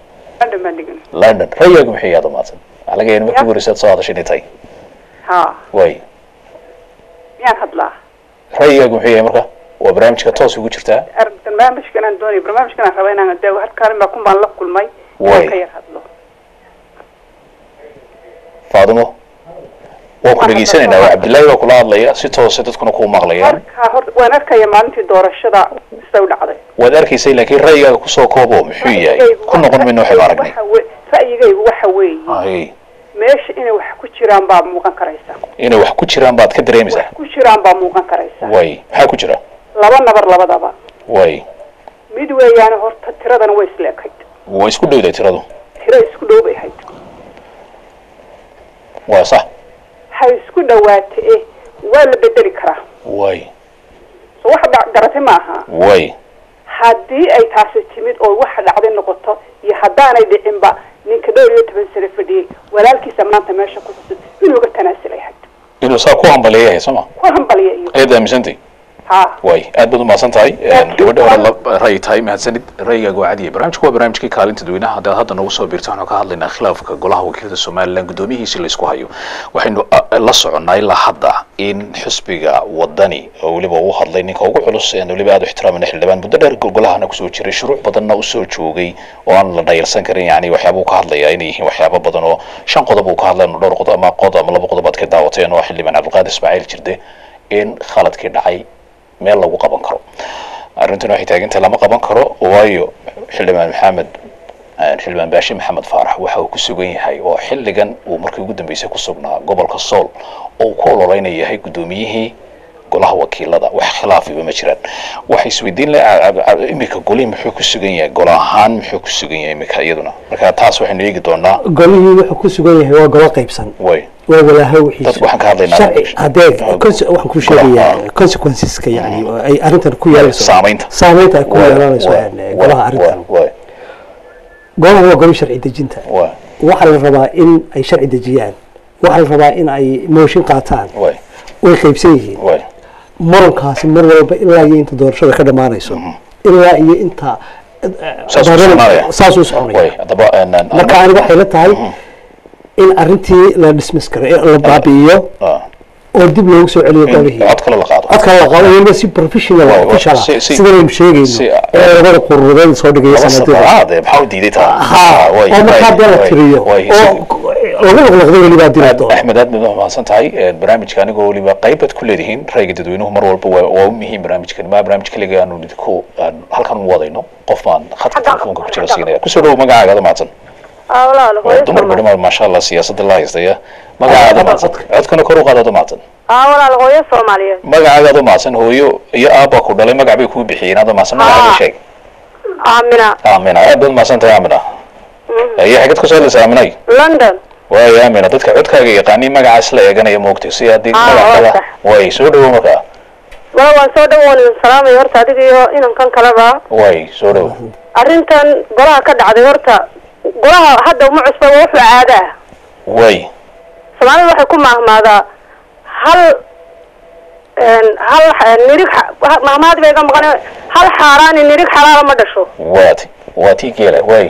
Speaker 8: london baan degan
Speaker 1: london. Ra'yigaagu muxuu yahay adoo mahadsan waxaa laga yahay markii horisaad soo hadashay inay tahay.
Speaker 8: Ha
Speaker 1: waay
Speaker 8: miyaan hadlaa?
Speaker 1: Ra'yigaagu muxuu yahay marka waa barnaamijka toos ugu jirtaa
Speaker 8: barnaamijkan aan doonay barnaamijkan aan raba inaan dee halkaan baa kun baan la kulmay.
Speaker 1: Way.
Speaker 8: ka yar hadlo.
Speaker 1: Faadimo waan ku dhegaysanaynaa waa cabdillaahi baa kula hadlaya si toose dadkuna kuu maqlayaan.
Speaker 8: Waan arkaya maalintii doorashada sida u dhacday.
Speaker 1: Waad arkaysay laakiin ra'yigaaga ku soo koobo muxuu yahay? Ku noqon mayno waxaynu aragnay
Speaker 8: ra'yigaygu waxa weeye. Meesha inay wax ku jiraan baa muuqan karaysa.
Speaker 1: Inay wax ku jiraan baad ka dareemaysaa?
Speaker 8: Ku jiraan baa muuqan karaysa.
Speaker 1: Way. Maxaa ku jira
Speaker 8: laba nabar labadaba.
Speaker 1: Way.
Speaker 8: Mid weeyaane horta tiradana way isla ekayd
Speaker 1: waa isku dhowday tiradu.
Speaker 8: Tiro isku dhow bay ahayd
Speaker 1: waa sax.
Speaker 8: Ha isku dhawaate eh waa la bedeli karaa.
Speaker 1: Way.
Speaker 8: So waxa garatay maaha.
Speaker 1: Way.
Speaker 8: Haddii ay taasi timid oo waxa dhacday noqoto iyo haddaanay dhicinba ninka dhowr iyo toban sano fadhiyey walaalkiisa maanta meesha ku xusud inuuga tanaasulay had
Speaker 1: inuu saa ku hambaleeyahay sooma
Speaker 8: ku hambaliya iyo ha
Speaker 1: way. Aad baad umahadsan tahay gabadha hore ra'yi tahay mahadsanid ra'yigaaga waa cadiya barnaamijku waa barnaamijkii kaalinta dadweynaha. Haddaad hadda noogu soo biirto waxaanu ka hadlaynaa khilaafka golaha wakiilada somaliland guddoomiyihiisi laysku hayo. Waxaynu la soconnaa ilaa hadda in xisbiga wadani oo weliba uu hadlay ninka ugu culus een weliba aad u ixtiraamana xildhibaan muddo dheer golahana ku soo jiray shuruuc badanna u soo joogay oo aan la dhayalsan karin yani waxyaaba uu ka hadlayaa inay yihiin waxyaaba badan oo shan qodob uu ka hadlay dhowr qodob ama qodob ama laba qodob aad ka daawateen oo xildhibaan cabdiqaadir ismaaciil jirde in khaladkii dhacay meel lagu qaban karo. Arrintuna waxay taagantahay lama qaban karo waayo xildhibaan maxamed xildhibaan baashi maxamed faarax waxa uu ku sugan yahay oo xilligan uu markii ugu dambeysay ku sugnaa gobolka sool. Oo ku ololeynaya yahay guddoomiyihii golaha wakiilada wax khilaafiba ma jiraan. Waxay isweydiin laha iminka golihii muxuu ku sugan yahay? Golo ahaan muxuu ku sugan yahay iminka iyaduna? Marka taas waxaynu eegi doonaa.
Speaker 2: Golihii wuxuu ku sugan yahay waa golo qaybsan.
Speaker 1: Way.
Speaker 2: Waa walaaho wixiisa
Speaker 1: Dad waxaan ka hadlaynaa-
Speaker 2: sharci adeeg conse- waxaan ku sheegayaa consequenceska yani oo ay arrintan ku yeelanayso
Speaker 1: Saamaynta.
Speaker 2: saamaynta ay ku yeelanayso golaha arrintan. Golaha waa golo sharci dejinta. Waxaa la rabaa in ay sharci dejiyaan. Waxaa la rabaa in ay mooshin qaataan.
Speaker 1: Way,
Speaker 2: qaybsan yihiin. Murankaasi mar walba ilaa iyo inta doorashada ka dhammaanayso ilaa iyo inta
Speaker 1: soconaya.
Speaker 2: saasuu soconaya marka aniga waxay la tahay in arrintii la dismiss karo la baabi'iyo
Speaker 1: ah,
Speaker 2: oo dib loogu soo celiyo
Speaker 1: in
Speaker 2: golihii
Speaker 1: cod kale la qaado
Speaker 2: la qabo weliba si professional official sidaynu sheegayno. ee labada quruureed soo
Speaker 1: maxaa diiday taa
Speaker 2: ha
Speaker 1: way,
Speaker 2: oo markaa la
Speaker 1: way,
Speaker 2: tiriyo. oo
Speaker 1: axmed aad baad mahadsan tahay Ee, barnaamijka anigoo weliba qaybaad ku leedihiin. Rayga dadweynuhu mar walba waa u muhiim barnaamijkan. Maa barnaamij kaliga aanu idinku aan halkan u wadayno. Qof baan khadka telefoonka ku jira siinaya. Kusoo dhawo magacaaga mahadsan
Speaker 8: aa walaal
Speaker 1: waa
Speaker 8: hooyo
Speaker 1: dumar badhima maasha allah siyaasadda la haystaya. Magacaaga mahadsan codkana kor u qaadado mahadsan
Speaker 8: aa walaal hooyo soomaaliyeed.
Speaker 1: Magacaagaada mahadsan hooyo iyo aabba ku dhalay. Magac bay kuu bixiyeen ada mahadsan magacaaga sheeg.
Speaker 8: Aamina.
Speaker 1: Aamina. Aad baad mahadsan tahay aamina. Iyo xagad ku soo hadlaysa aaminay?
Speaker 8: London
Speaker 1: waayo aamina dadka codkaaga yaqaanii magacaas la eeganaya moogtay si haddii
Speaker 8: Ah,
Speaker 1: magac
Speaker 8: waa
Speaker 1: kala
Speaker 8: sax.
Speaker 1: way soo dhawo markaa
Speaker 8: walaal waan soo dhawoon idin salaamaya horta adiga iyo inankan kaleba
Speaker 1: way soo dhawo
Speaker 8: arrintan golaha ka dhacday horta golaha hadda uma cusba waa wuxuu caada ah
Speaker 1: way.
Speaker 8: Soomaalida waxay ku mahmaadaa hal hal nirig wa- mahmaad bay ga maqan hal xaaraani nirig xalaala ma dhasho.
Speaker 1: Waati waa tii geela way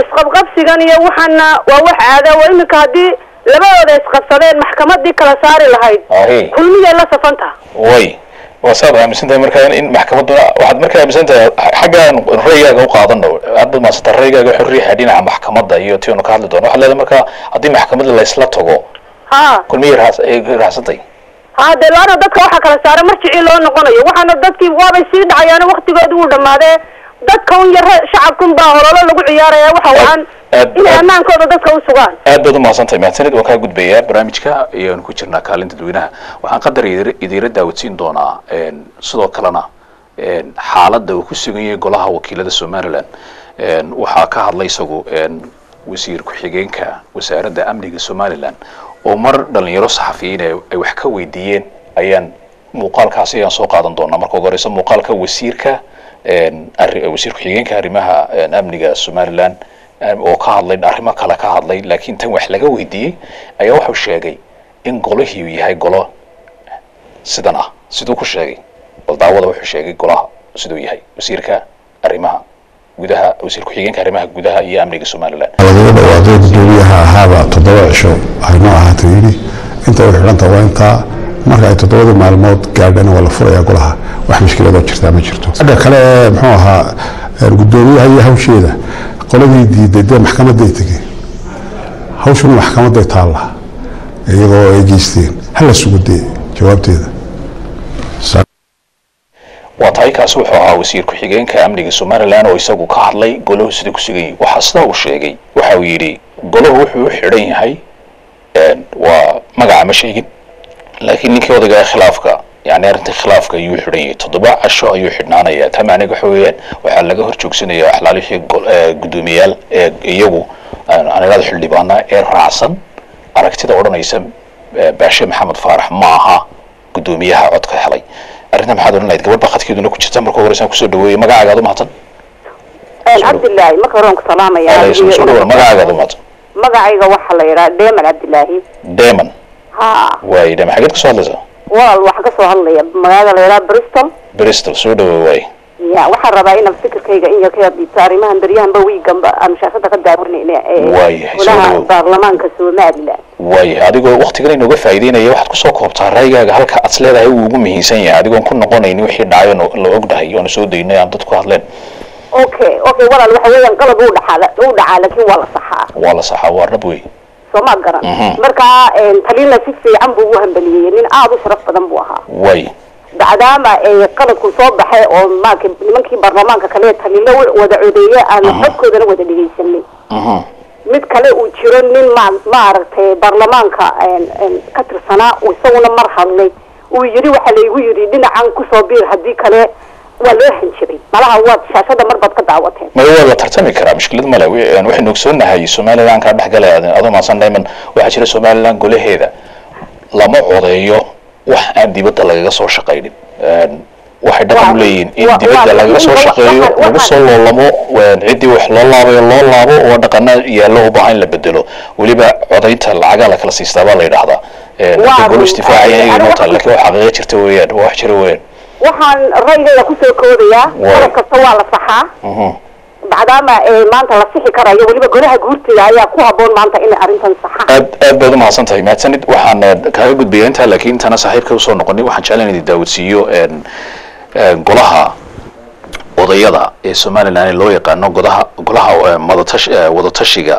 Speaker 8: isqabqabsigan iyo waxaana waa wax caada waa iminka haddii labadooda isqabsadeen maxkamadii kala saari lahayd. Kulmiyay la safantaha
Speaker 1: way. Waa saad aaminsan tahay markaa in- maxkamaduna waxaad markaa aaminsan tahay xaggaan raygaaga u qaadano aad baad mahadsantahay raygaaga wuxuu riixaya dhinaca maxkamadda iyo tionu ka hadli doono. Waxaad leedahay markaa haddii maxkamadda laysla tago kulmiyay raacsantay
Speaker 8: ha dee laana dadka waxaa kala saara marjicii loo noqonayo. Waxaana dadkii waabay sii dhacayaano waktigoodi uu dhammaadee dadka un yare shacabkun baa hololo lagu ciyaaraya waxa wacan inay ammaankooda dadka u sugaan.
Speaker 1: Aad baad u mahadsantahay mahadsanid waan kaa gudbayaa barnaamijka ayaanu ku jirnaa kaalinta dadweynaha waxaan qadar idiira daawodsiin doonaa sidoo kalena xaaladda uu ku sugan yahay golaha wakiilada somalilan waxaa ka hadlay isagu wasiir ku-xigeenka wasaaradda amniga somalilan oo mar dhalinyaro saxafiyiin ay wax ka weydiiyeen. Ayaan muuqaalkaasi ayaan soo qaadan doonaa. Marka ugu horeysa muuqaalka wasiirka wasiir ku-xigeenka arrimaha een, amniga somalilan um, oo ka hadlay arrimo kale ka hadlay laakiin tan wax laga weydiiyey ayaa wuxuu sheegay in golihii uu yahay golo sidan ah. Siduu ku sheegay bal daawada wuxuu sheegay golaha siduu yahay. Wasiirka arrimaha gudaha wasiir ku-xigeenka arrimaha gudaha iyo amniga somalilan
Speaker 9: lagaga dhawaado gudoomiyaha ahaaba toddoba cisho aynoo ahaatay yidhi inta u waa intaa marka ay toddobadii maalmood gaadhana waa la furayaa golaha wax mushkiladoo jirtaa ma jirto. Xagga kale ee muxuu ahaa ee gudoomiyaha iyo hawsheeda. Qoladii diiday dee maxkamaday tegeen hawshuna maxkamaday taalla iyagoo ay geysteen. Hala sugo dee jawaabteeda.
Speaker 1: Waa tahay wuxuu ahaa wasiir ku-xigeenka amniga somalilan oo isagu ka hadlay golahu sida ku sugan yahay waxaa sidaa uu sheegay waxa uu yidhi golahu wuxuu u xidhan yahay waa magaca ma sheegin laakiin ninkii odayga khilaafka yani arrinta khilaafka ayuu xidhan yahay. Toddoba casho ayuu xidhnaanaya. Taa macnaheed waxa weeyaan waxaa laga hor joogsanaya axlaalihii guddoomiyaal ee iyagu idhahdo xildhibaana ee raacsan. Aragtida odhanaysa baashe maxamed faarax ma aha guddoomiyaha codka helay. Arrinta maxaad odhan lahayd gabadh baa khadkeeduna ku jirta? Marka horeysan ku soo dhaweeyey magacaagaad u mahadsan
Speaker 8: cabdilaahi marka hore waan ku salaamaya?
Speaker 1: Alaykum soo dhawaad magacaagaad u mahadsan
Speaker 8: magacayga waxaa la yidhaha deeman cabdilaahi
Speaker 1: deman
Speaker 8: ha
Speaker 1: waay deman xageed ka soo hadlaysaa?
Speaker 8: Walaal waxaa ka soo hadlaya. Magaalada la yidhaha bristol.
Speaker 1: Bristol soo dhawo waay
Speaker 8: ya waxaan rabaa inaan fikirkayga in yar ka hadliito arrimahan beryahanba wiiganba aan shaashada ka daawanayna golaha
Speaker 1: dhawow.
Speaker 8: baarlamaanka somalilan
Speaker 1: waayahay adigoo waktigan inooga faa'iideynaya waxaad ku soo koobtaa raygaaga halka aad leedahay uu ugu muhiimsan yahay. Adigoon ku noqonaynin wixii dhacayo no- la ognahay oona soo daynay aan dadku hadleen.
Speaker 8: Okay okay walaal waxa weeyaan qalad uu dhacaa uu dhacaa laakiin waa la saxaa.
Speaker 1: Waa la saxaa waa dhab wey
Speaker 8: soo ma garan marka talina si fiican buu u hambeliyey nin aada u sharaf badan buu ahaa. Bacdaama ay qaladku soo baxay oo maarka nimankii baarlamaanka kale talilo wada codeeye aan codkoodana wada dhegaysanay.
Speaker 1: Mhm.
Speaker 8: mid kale uu jiro nin ma maaragtay baarlamaanka een, ka tirsanaa isaguna mar hadlay. Uu yidhi waxaa laygu yidhi dhinacan ku soo biir haddii kale waa loo hanjabay malaha waad shaashada marbaad ka daawateen.
Speaker 1: Ma waa la tartami karaa mushkilad male waxaynu ogsoonnahay somalilan kaa dhexgalaya adoo maasan diamond waxaa jira somalilan golaheeda lama codeeyo wax aan dibadda lagaga soo shaqaynin. Waxay dhaqan u leeyihiin in dibadda lagaga soo shaqeeyo lagu soo loolamo ciddii wax loo laabayo loo laabo oo dhaqana yaallo u baahan in la bedelo weliba codaynta lacagaa la kala siistaa baa la yidhaahdaa. Golo isdifaacaya inay noqotaa
Speaker 8: waxaan-
Speaker 1: laakiin wax xaqiiqo jirta weeyaan wax jira weeyaan
Speaker 8: waxaan ra'yigayga ku soo
Speaker 1: koodayaa
Speaker 8: qalab kasta waa la saxaa. Maadaama eh, maanta la sixi karayo weliba golaha guurtida ayaa ku haboon maanta inay arrintan saxaan.
Speaker 1: Aad aad baad umahadsan tahay mahadsanid waxaan eh, kaaga gudbaya intaa laakiin intaana saaxiibka u soo noqonin waxaan jeclan idin daawodsiiyo een, een, golaha odayada ee somalilan loo yaqaano godaha golaha eh, madatash eh, wadatashiga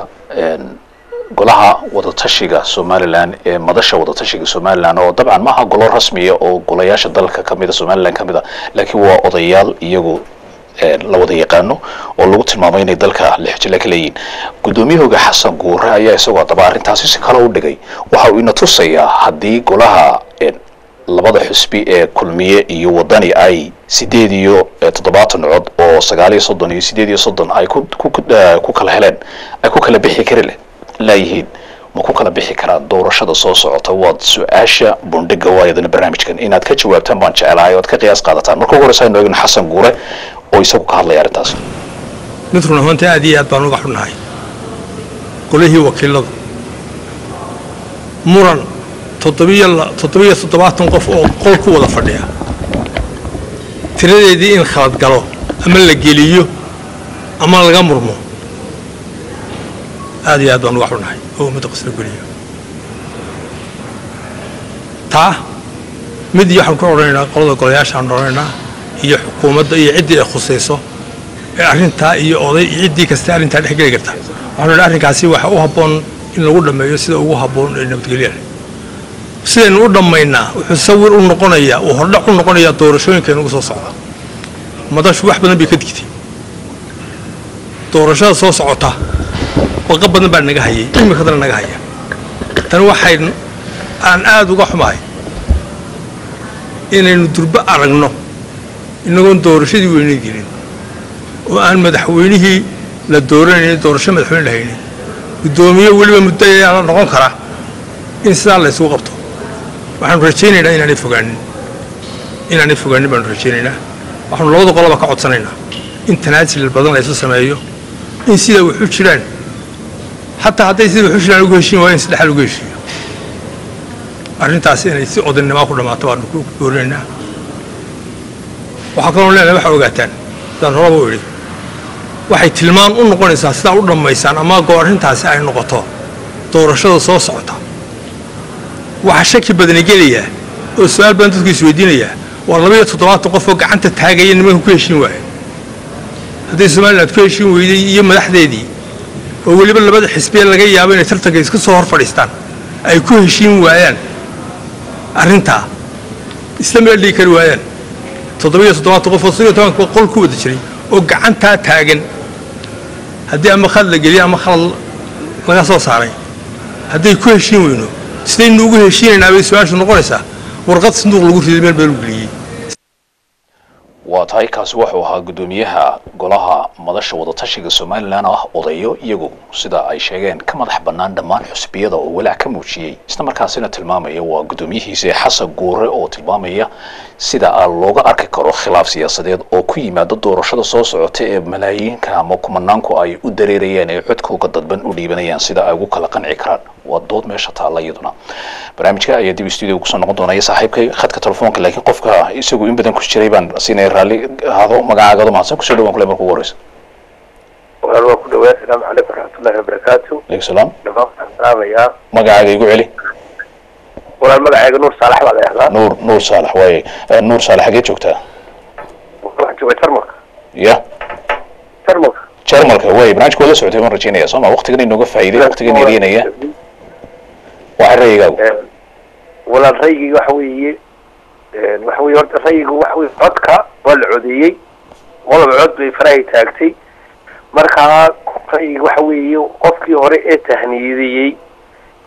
Speaker 1: golaha wadatashiga somalilan ee madasha wadatashiga somalilan oo dabcan maaha golo rasmiya oo golayaasha dalka kamida somalilan ka mid a laakiin waa odayaal iyagu ee la wada yaqaano oo lagu tilmaamay inay dalka lixjile ka guddoomiyahooga xasan guure ayaa isagoo haddaba arrintaasi si kale u dhigay. Waxa uu ina tusayaa haddii golaha een, labada xusbi ee kulmiye iyo wadani ay sideed iyo eh, toddobaatan cod oo sagaal iyo soddon iyo sideed iyo soddon ay eh, ku kala heleen ay ku kala bixi kari leh laayihiin ma ku kala bixi karaan doorashada soo socota waad su'aasha bundhiga waayadana barnaamijkan. Inaad ka jawaabtaan baan jecelahay oad ka qiyaas qaadataan. Marka ugu horeysa aynu eegno xasan guure oo isagu ka hadlaya arrintaas.
Speaker 10: Mid run ahaantii aad iyo aad baan uga xunnahay. Golihii wakiiladu. Muran toddobiyo toddobaatan qof oo qol ku wada fadhiya. Tiradeedii in khalad galo ama la geliyo ama laga murmo aad iyo aad baan uga xunnahay oo ummadda qasla geliyo taa mid iyo waxaan ku odhanaynaa qolada golayaashaan odhanaynaa iyo xukuumadda iyo ciddii ay khusayso ee arrintaa iyo oday iyo ciddii kasta arrintaa dhex geli karta. Waxaan idhi arrinkaasi waxa u habboon in lagu dhammeeyo sida ugu habboon ee nabadgelya leh sidaynu u dhammaynaa wuxuu sawir u noqonayaa uu hordhac u noqonayaa doorashooyinkaynu ugu soo socda. Madashu wax badan bay ka digtay. Doorashada soo socota baqa badan baa naga hayay imikadana naga haya tani waxay aan aada uga xumahay. Inaynu durbo aragno inagoon doorashadii weyne gelin oo aan madaxweynihii la dooranaynin doorasho madaxweyne la haynin guddoomiye weliba muddo noqon kara in sidaa la isugu qabto. Waxaanu rajaynaynaa inaanay fogaanin. Inaanay fogaanin baanu rajaynaynaa. Waxaanu labada qoloba ka codsanaynaa. In tanaasil badan la isu sameeyo. In sida waxu jiraan xataa hadday sida waxu jiraan ugu heshiin waa in saddexaad ugu heshiiyo arrintaasi inay si odannimo ku dhammaato baanu ku boorinaynaa waxaa kaloo leenahay waxaa ogaataan sidaan horaba u idhi waxay tilmaan u noqonaysaa sidaa u dhammaysaan ama goo arrintaasi ay noqoto doorashada soo socota waxaa shaki badani gelayaa oo su'aal badan dadku isweydiinayaa waa labaiyo toddobaatan qof oo gacanta taagaya nimanka ku heshiin waaya hadday somaliland ku heshiin weyday iyo madaxdeedii oo weliba labada xisbiya laga yaabo inay tartanka iska soo hor fadhiistaan ay ku heshiin waayaan arrintaa isla meel dhigi kari waayaan. Toddobiyo toddobaatan qof oo sidoo tobanka qol ku wada jiray oo gacantaa taagan. Haddii ama khalad la geliyo ama khalad laga soo saaray hadday ku heshiin weyno. Sidaynu ugu heshiinaynaa bay su'aashu noqonaysaa? Warqad sanduuq lagu riday meel baa lagu geliyey
Speaker 1: tahay kaasi wuxuu ahaa guddoomiyaha golaha madasha wadatashiga somalilan ah odayo iyagu sida ay sheegeen ka madax bannaan dhammaan xusbiyada oo walaac ka muujiyey. Isla markaasina tilmaamaya waa guddoomiyihiisa xasan guure oo tilmaamaya sida looga arki karo khilaaf siyaasadeed oo ku yimaada doorashada soo socota ee malaayiinka ama kumanaanku ay u dareerayeen ee codkooga dadban u dhiibanayaan sida ay ugu kala qanci karaan waa dood meesha taalla iyaduna. Barnaamijka ayaa dib studio ku soo noqon doonaya saaxiibkay khadka telefoonka laakiin qofka isagu in badan ku jiray baan siinaya raalli ahaado magacaagado mahadsan ku soo dhawaan kule marka ugu horeysa
Speaker 3: walaal waa ku dhawaad asalaamu calaykum waraxmatullahi wabarakaatu
Speaker 1: aleykum salaam.
Speaker 3: Dhamaan waxaan salaamayaa
Speaker 1: magacaaga igu celi.
Speaker 3: Walaal magacayga nuur saalax baa la yahdaa
Speaker 1: nuur nuur saalax waaye Eh, nuur saalax xagee joogtaa
Speaker 3: waxaan joogay jarmalka
Speaker 1: ya.
Speaker 3: Jarmalka
Speaker 1: jarmalka waaye barnaamijka waa la socotay waan rajeynaya sooma waqtigan inooga faa'iiday waqtigan yareynaya waxay ra'yigaagu
Speaker 3: walaal raygiga waxa weeye. Waxa weye horta rayigu waxa weye codka waa la codeeyey. Qolob cod bay farahay taagtay. Markaa rayiga waxa weeye qofkii hore ee tahniidiyey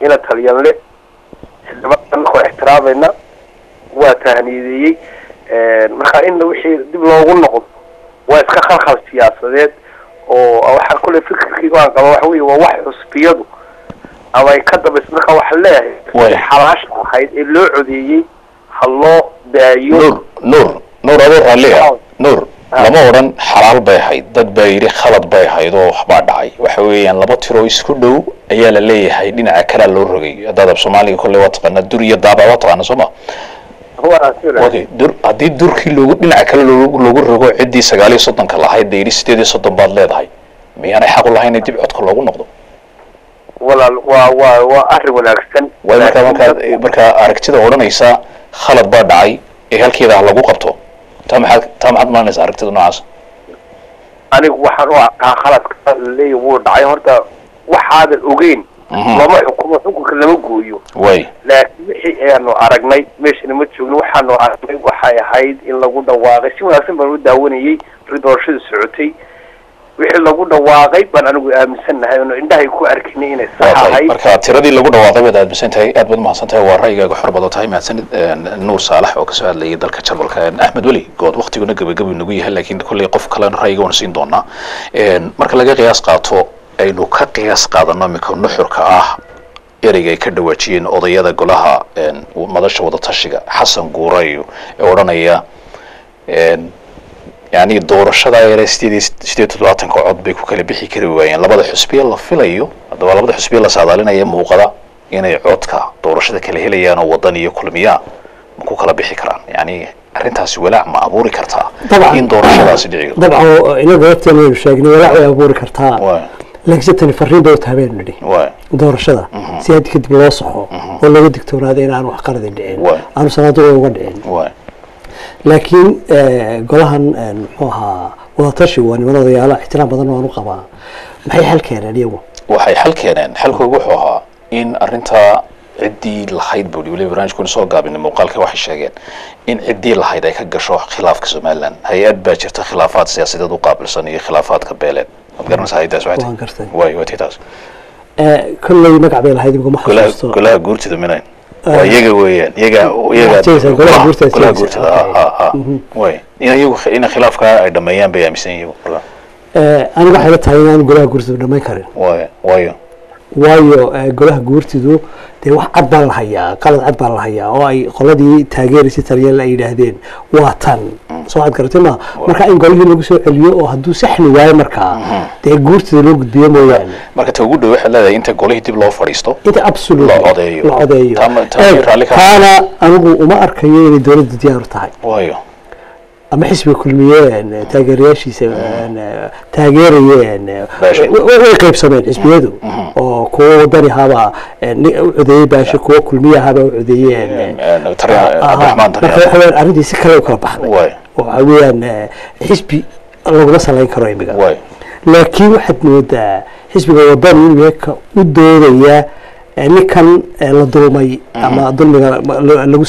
Speaker 3: ina talyanle anakoo ixtiraamayna waa tahniideeyey marka in wixii dib loogu noqdo waa iska khalkhal siyaasadeed oo waxaa kule fikirkayga aan qaba waxa wey waa wax xusbiyadu ama ay ka dambaysa marka waxaa leeyahay xalaasha ahayd ee loo codeeyey ha loo daayo.
Speaker 1: Nuur nuur nuur adoo raalliya nuur. Lama odhan xalaal bay ahayd dad baa yidhi khalad bay ahayd oo waxbaa dhacay. Waxa weeyaan laba tiroo isku dhow ayaa la leeyahay dhinaca kalea loo rogay haddaad af soomaaliga kolley waa taqaanaa dur iyo daaba waa taqaana soo ma? Okay dur haddii durkii loogu dhinaca kale loogu rogo ciddii sagaal iyo soddonka lahayd dee yidhi sideed iyo soddon baad leedahay miyaanay xaq u lahayn in dib codka loogu noqdo
Speaker 3: walaal waa waa waa arrin wanaagsan.
Speaker 1: Way markaa markaad markaa aragtida odhanaysa khalad baa dhacay ee halkeeda ha lagu qabto. Taa maxaad taa maxaad maranaysa aragtida noocaas?
Speaker 3: Anigu waxaan u arkaa khaladka laleeyahy wuu dhacay. Horta waxaadan ogeyn lama xukumo xukunka lama gooyo.
Speaker 1: Way.
Speaker 3: Laakiin wixii aanu aragnay meeshana ma joogno waxaanu aragnay waxay ahayd in lagu dhawaaqay. Si wanaagsan baan u daawanayey doorashada socotay wixii lagu dhawaaqay baan anigu aaminsannahay ono indhahay ku arkinay inay sax ahayd.
Speaker 1: marka tiradii lagu dhawaaqay baad aaminsan tahay aad baad mahadsan tahay waa ra'yigaaga xor badan tahay mahadsanid nuur saalax oo ka soo hadlayay dalka jarmalka axmed weli good waktiguna gabagabi nagu yahay laakiin kolley qof kalena ra'yiga waan siin doonaa. Marka laga qiyaas qaato aynu ka qiyaas qaadano iminka nuxurka ah ereyga ay ka dhawaajiyeen odayada golaha madasha wadatashiga xasan guurayo ee odhanaya yani doorashada yare sideed sideed toddobaatanka cod bay ku kala bixi kari waayeen. Labada xusbiya la filayo haddaba labada xusbiya la saadaalinaya muuqada inay codka doorashada kala helayaan oo wadan iyo kulmiya ma ku kala bixi karaan. Yani arrintaasi walaac ma abuuri kartaa in doorashadaasi dhici
Speaker 2: dabcan inaga aynu sheegnay walaac way abuuri kartaa. Laakiinse tani fariin tahay baynu nidhi. Doorashada si haddi kadib loo soxo oo laga digtoonaado in aan wax qaladin dhicin. Aanu sanaaduqa uga dhicin laakiin golahan muxuu ahaa wadatashigu waa niman odayaala ixtiraam badan waan u qabaa. Maxay xal keeneen iyagu?
Speaker 1: Waxay xal keeneen. Xalkoogu wuxuu ahaa in arrintaa ciddii lahayd buu weliba barnaamijkuna soo gaabinay muuqaalka waxay sheegeen in ciddii lahayd ay ka gasho khilaafka somaliland hay'ad baa jirta khilaafaad siyaasadeed u qaabilsan iyo khilaafaadka beeleed. Waad garanaysaa hay'adaas way way taas.
Speaker 2: Kolley magac bay lahayd imika ma xasuusto.
Speaker 1: golaha guurtida minayn waa iyaga weeyaan iyaga iyaga
Speaker 2: golaha guurtida
Speaker 1: golaha guurtida ha ha way. In iyagu in khilaafka ay dhameeyaan bay aaminsan yihiin
Speaker 2: aniga waxay la tahay inaan golaha guurtidu dhamayn karin
Speaker 1: waayo
Speaker 2: waayo golaha guurtidu dee wax cad baan la hayaa qalad cad baan la hayaa oo ay qoladii taageeraysay taliyaan ay yidhaahdeen. Waa tan. Soo cad garatay ma? Marka in golihii lagu soo celiyo oo hadduu saxni waayo markaa dee guurtida loo gudbiyo mooyaane.
Speaker 1: Marka ta ugu dhow waxaad leedahay inta golihii dib loo fadhiisto.
Speaker 2: Inta absolute
Speaker 1: la odeeyo
Speaker 2: la odeeyo
Speaker 1: Taama- taama raalli ka-
Speaker 2: taana anigu uma arkayo inay dowladda diyaar u tahay.
Speaker 1: Waayo
Speaker 2: ama xisbiga kulmiyeen taageerayaashiisa taageerayeen.
Speaker 1: Baashe.
Speaker 2: way qaybsameen xisbiyadu. Oo kuwa wadani ahaabaa u codeeyey baashe kuwa kulmiye ahaabaa u codeeyeen marka arrintii si kale u kala baxday. Oo waxa weeyaan eh, xisbi laguma salayn karo imiga laakiin waxaad moodaa xisbiga wadani inuu yahay ka u doodaya ninkan la dulmay ama dulmiga lagu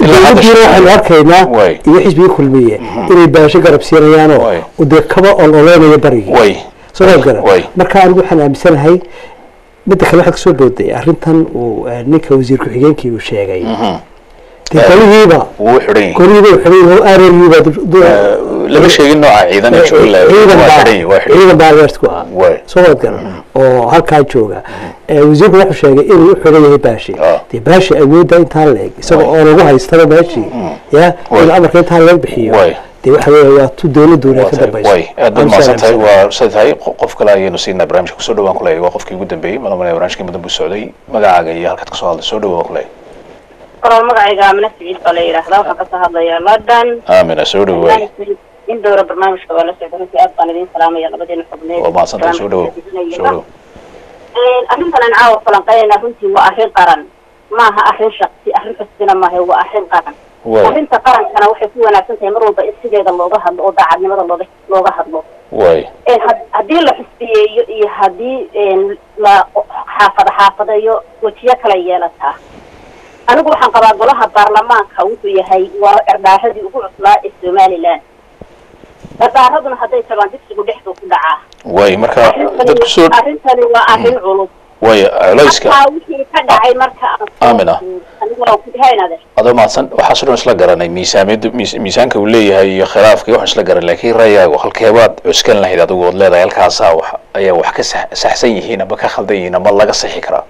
Speaker 2: dowladdiina waxaynu arkaynaa iyo xisbigii kulmiye. Inay baasho garab siinayaanoo dee kaba ololeynayo barigii soo
Speaker 1: way.
Speaker 2: Marka anigu waxaan aaminsanahay midda kale waxaad ka soo dhowday arrintan uu ninka wasiir ku-xigeenkii uu sheegay. Dee golihiiba
Speaker 1: wuu xidhan lama sheegin nooca ciidan ee jooga
Speaker 2: ciidan
Speaker 1: waa
Speaker 2: baa
Speaker 1: xidhan yahay waa xidhan
Speaker 2: ciidan baa alert ku ah.
Speaker 1: Way.
Speaker 2: Soo wad garan oo halkaa jooga wasiirku wuxuu sheegay inuu u xidhan yahay baashi.
Speaker 1: Ah.
Speaker 2: dee baashi awoodda intaa leeg isaga oo lagu haystaba baashi. Ya
Speaker 1: Way.
Speaker 2: inuu amarka intaa leeg bixiyo. Dee waxa weeye waa tu dowladuna ka dambayso
Speaker 1: aad baad
Speaker 2: Aan
Speaker 1: mahadsan tahay
Speaker 2: salaamsan.
Speaker 1: waa sida tahay qo- qof kale ayaynu siinaa barnaamijka ku soo dhawaan kuleeyahay waa qofkii ugu dambeeyey malamalaya barnaamijkii mudan buu socday. Magacaaga iyo halkaad ka soo hadlay soo dhawaan kuleeyahay
Speaker 11: walaal magacayga amina siciid baa la yidhaahdaa waxaan ka soo hadlayaa london
Speaker 1: aamina soo dhawaay
Speaker 11: in dowra barnaamijka waa la socda runtii aad baan idin salaamaya labadiina xubneed arrintan aan caawa falanqeynayna runtii waa arrin qaran. Maaha arrin shaksi arrin xusbina maaha waa arrin qaran. Arrinta qarankana waxay ku wanaagsan tahay mar walba in sideeda looga hadlo oo daacadnimada looga looga hadlo. Haddii la xusbiyeeyo iyo haddii la xaafada xaafadayo wejiyo kala yeelataa. Anigu waxaan qabaa golaha baarlamaanka wuxuu yahay waa erdhaaradii ugu cuslaa ee somaliland erdhaaraduna hadday tagaan dibsigu dhexduu ku dhacaa.
Speaker 1: Way marka dadku soo
Speaker 11: arrintani waa arrin culus
Speaker 1: waayo culayska
Speaker 11: markaa wixii ka dhacay marka dhahaynade
Speaker 1: adoo mahadsan waxaas dhan isla garanay. Miisaamiyadda miis- miisaanka uu leeyahay iyo khilaafka waxaan isla garanay. Laakiin ra'yigaagu halkeebaad cuskan lahayd adigu ood leedahay. Halkaasaa wax ayaa wax ka sax- saxsan yihiin ama ka khaldan yihiin ama laga sixi karaa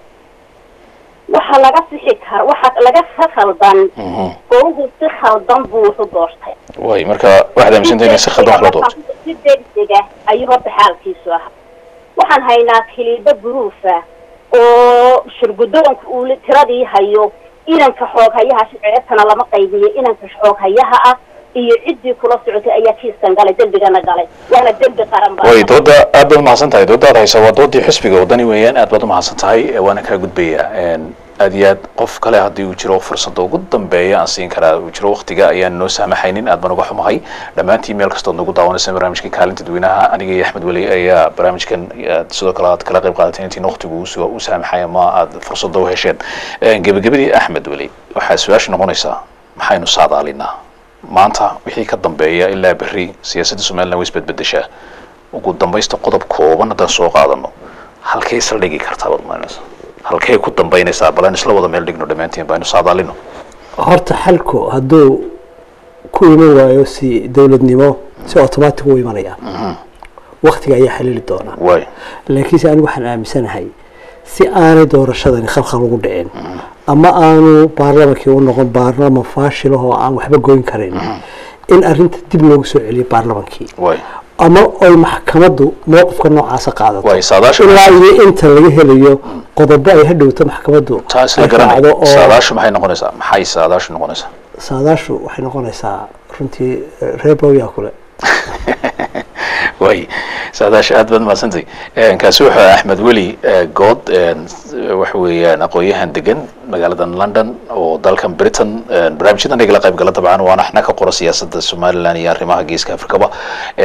Speaker 11: waxa laga sixi kara waxa laga ka khaldan goruhu si khaldan buu wuxu doortay
Speaker 1: waay marka waxaad aaminsantahay in si khaldan wax loo doorto
Speaker 11: si degdega ayuu horta xaalkiisu ahaa. Waxaan haynaa kiliibo buruufa oo shirgudoonka uu tiradii hayo. Inanka xooghayaha shicirtana lama qaybiyo. Inanka xooghayaha ah iyo ciddii kula socotay ayaa kiiskan galay dembigana galay. Waana dembi qaran
Speaker 1: way dooda aad baad umahadsan tahay. Dooda aad haysa waa doodii xisbiga wadani weeyaan aad baad umahadsan tahay waana kaa gudbaya Een, aad iyo aad qof kale haddii uu jiro fursada ugu dambeeya aan siin karaa uu jiro waqtiga ayaan noo saamaxaynin aad baan uga xumahay. Dhammaantiin meel kastood nagu daawanaysa barnaamijka kaalinta dadweynaha aniga iyo axmed weli ayaa barnaamijkan aad sidoo kale aad kala qayb qaadateen intiin waqtigu usu- u saamaxay ama aad fursada u hesheen. Een, gebagabadii axmed weli waxaa su'aasha noqonaysaa maxaynu saadaalinaa maanta wixii ka dambeeya ilaa berri siyaasadda somaliland way isbedbedeshaa ugu dambaysta qodob kooban haddaan soo qaadano halkay isla dhigi kartaa baad malinaysa halkay ku dambaynaysaa? Balan isla wada meel dhigno dhammaantiin baynu saadaalino.
Speaker 2: Horta xalku hadduu ku iman waayo si dowladnimo si automatic u imanaya. Waktiga ayaa xalili doonaa laakiinse anigu waxaan aaminsanahay si aanay doorashadani khalkhal ugu dhicin. Ama aanu baarlamankii u noqon baarlaman faashil ah oo aan waxba goyn karin. In arrinta dib loogu soo celiyo baarlamankii ama ay maxkamaddu mowqifka noocaasa qaadato. Ilaa iyo inta laga helayo qodobo ay hadhowto maxkamaddu
Speaker 1: saadaashu
Speaker 2: waxay noqonaysaa runtii eh, reer bowyaa kule
Speaker 1: waay saadaasha aad baad mahadsantay kaasi wuxuu axmed weli eh, good waxa weeyaan aqoon-yahan degan magaaladan london oo dalkan britain barnaamijyadan igala qayb gala dabcan waana axna ka qora siyaasadda somaliland iyo arrimaha geeska afrikaba.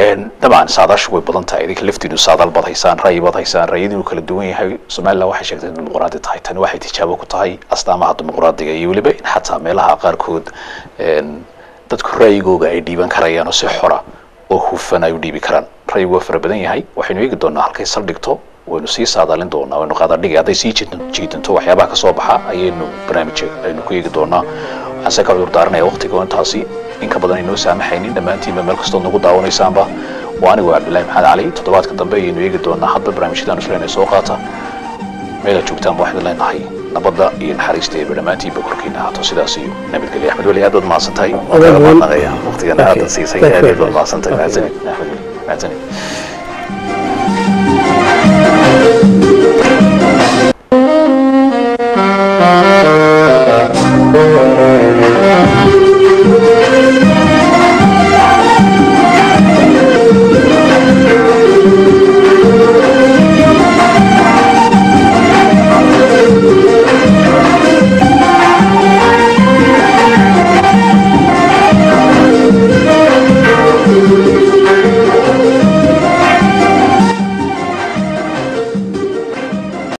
Speaker 1: Een, dabcan saadaashu way badan tahay. Idinka laftiinu saadaal baad haysaan ra'yi baad haysaan ra'yadiinu kala duwan yahay. Somaliland waxay sheegtay in dimuqraadi tahay. Tani waxay tijaabo ku tahay astaamaha dimuqraadiga iyo weliba in xataa meelaha qaarkood dadku ra'yigooga ay dhiiban karayaan oo si xora oo hufan ay u dhiibi karaan ra'yigu waa fara badan yahay. Waxaynu eegi doonaa halkay saldhigto waynu sii saadaalin doonaa waynu qaadadhigi hadday sii jiidan- jiidanto waxyaabaha ka soo baxa ayaynu barnaamij aynu ku eegi doonaa. Waxaan se ka cudur daaranaya waqtiga oo intaasi. In ka badan aynoo saamaxaynin. Dhammaantiinba meel kastood nagu daawanaysaanba waa anigu cabdullaahi maxamed cali toddobaadka dambe ayaynu eegi doonaa. Hadba barnaamijyadaan isleena soo qaata. Meelaad joogtaan baa waxaad leenahay. Nabadda iyo naxariista eeba dhammaantiinba korkiina ahaato sidaas iyo nabadgelya axmed weli aad baad mahadsantahay waqtigana aadan siisay aad baad mahadsantahay axmed weli mahadsanid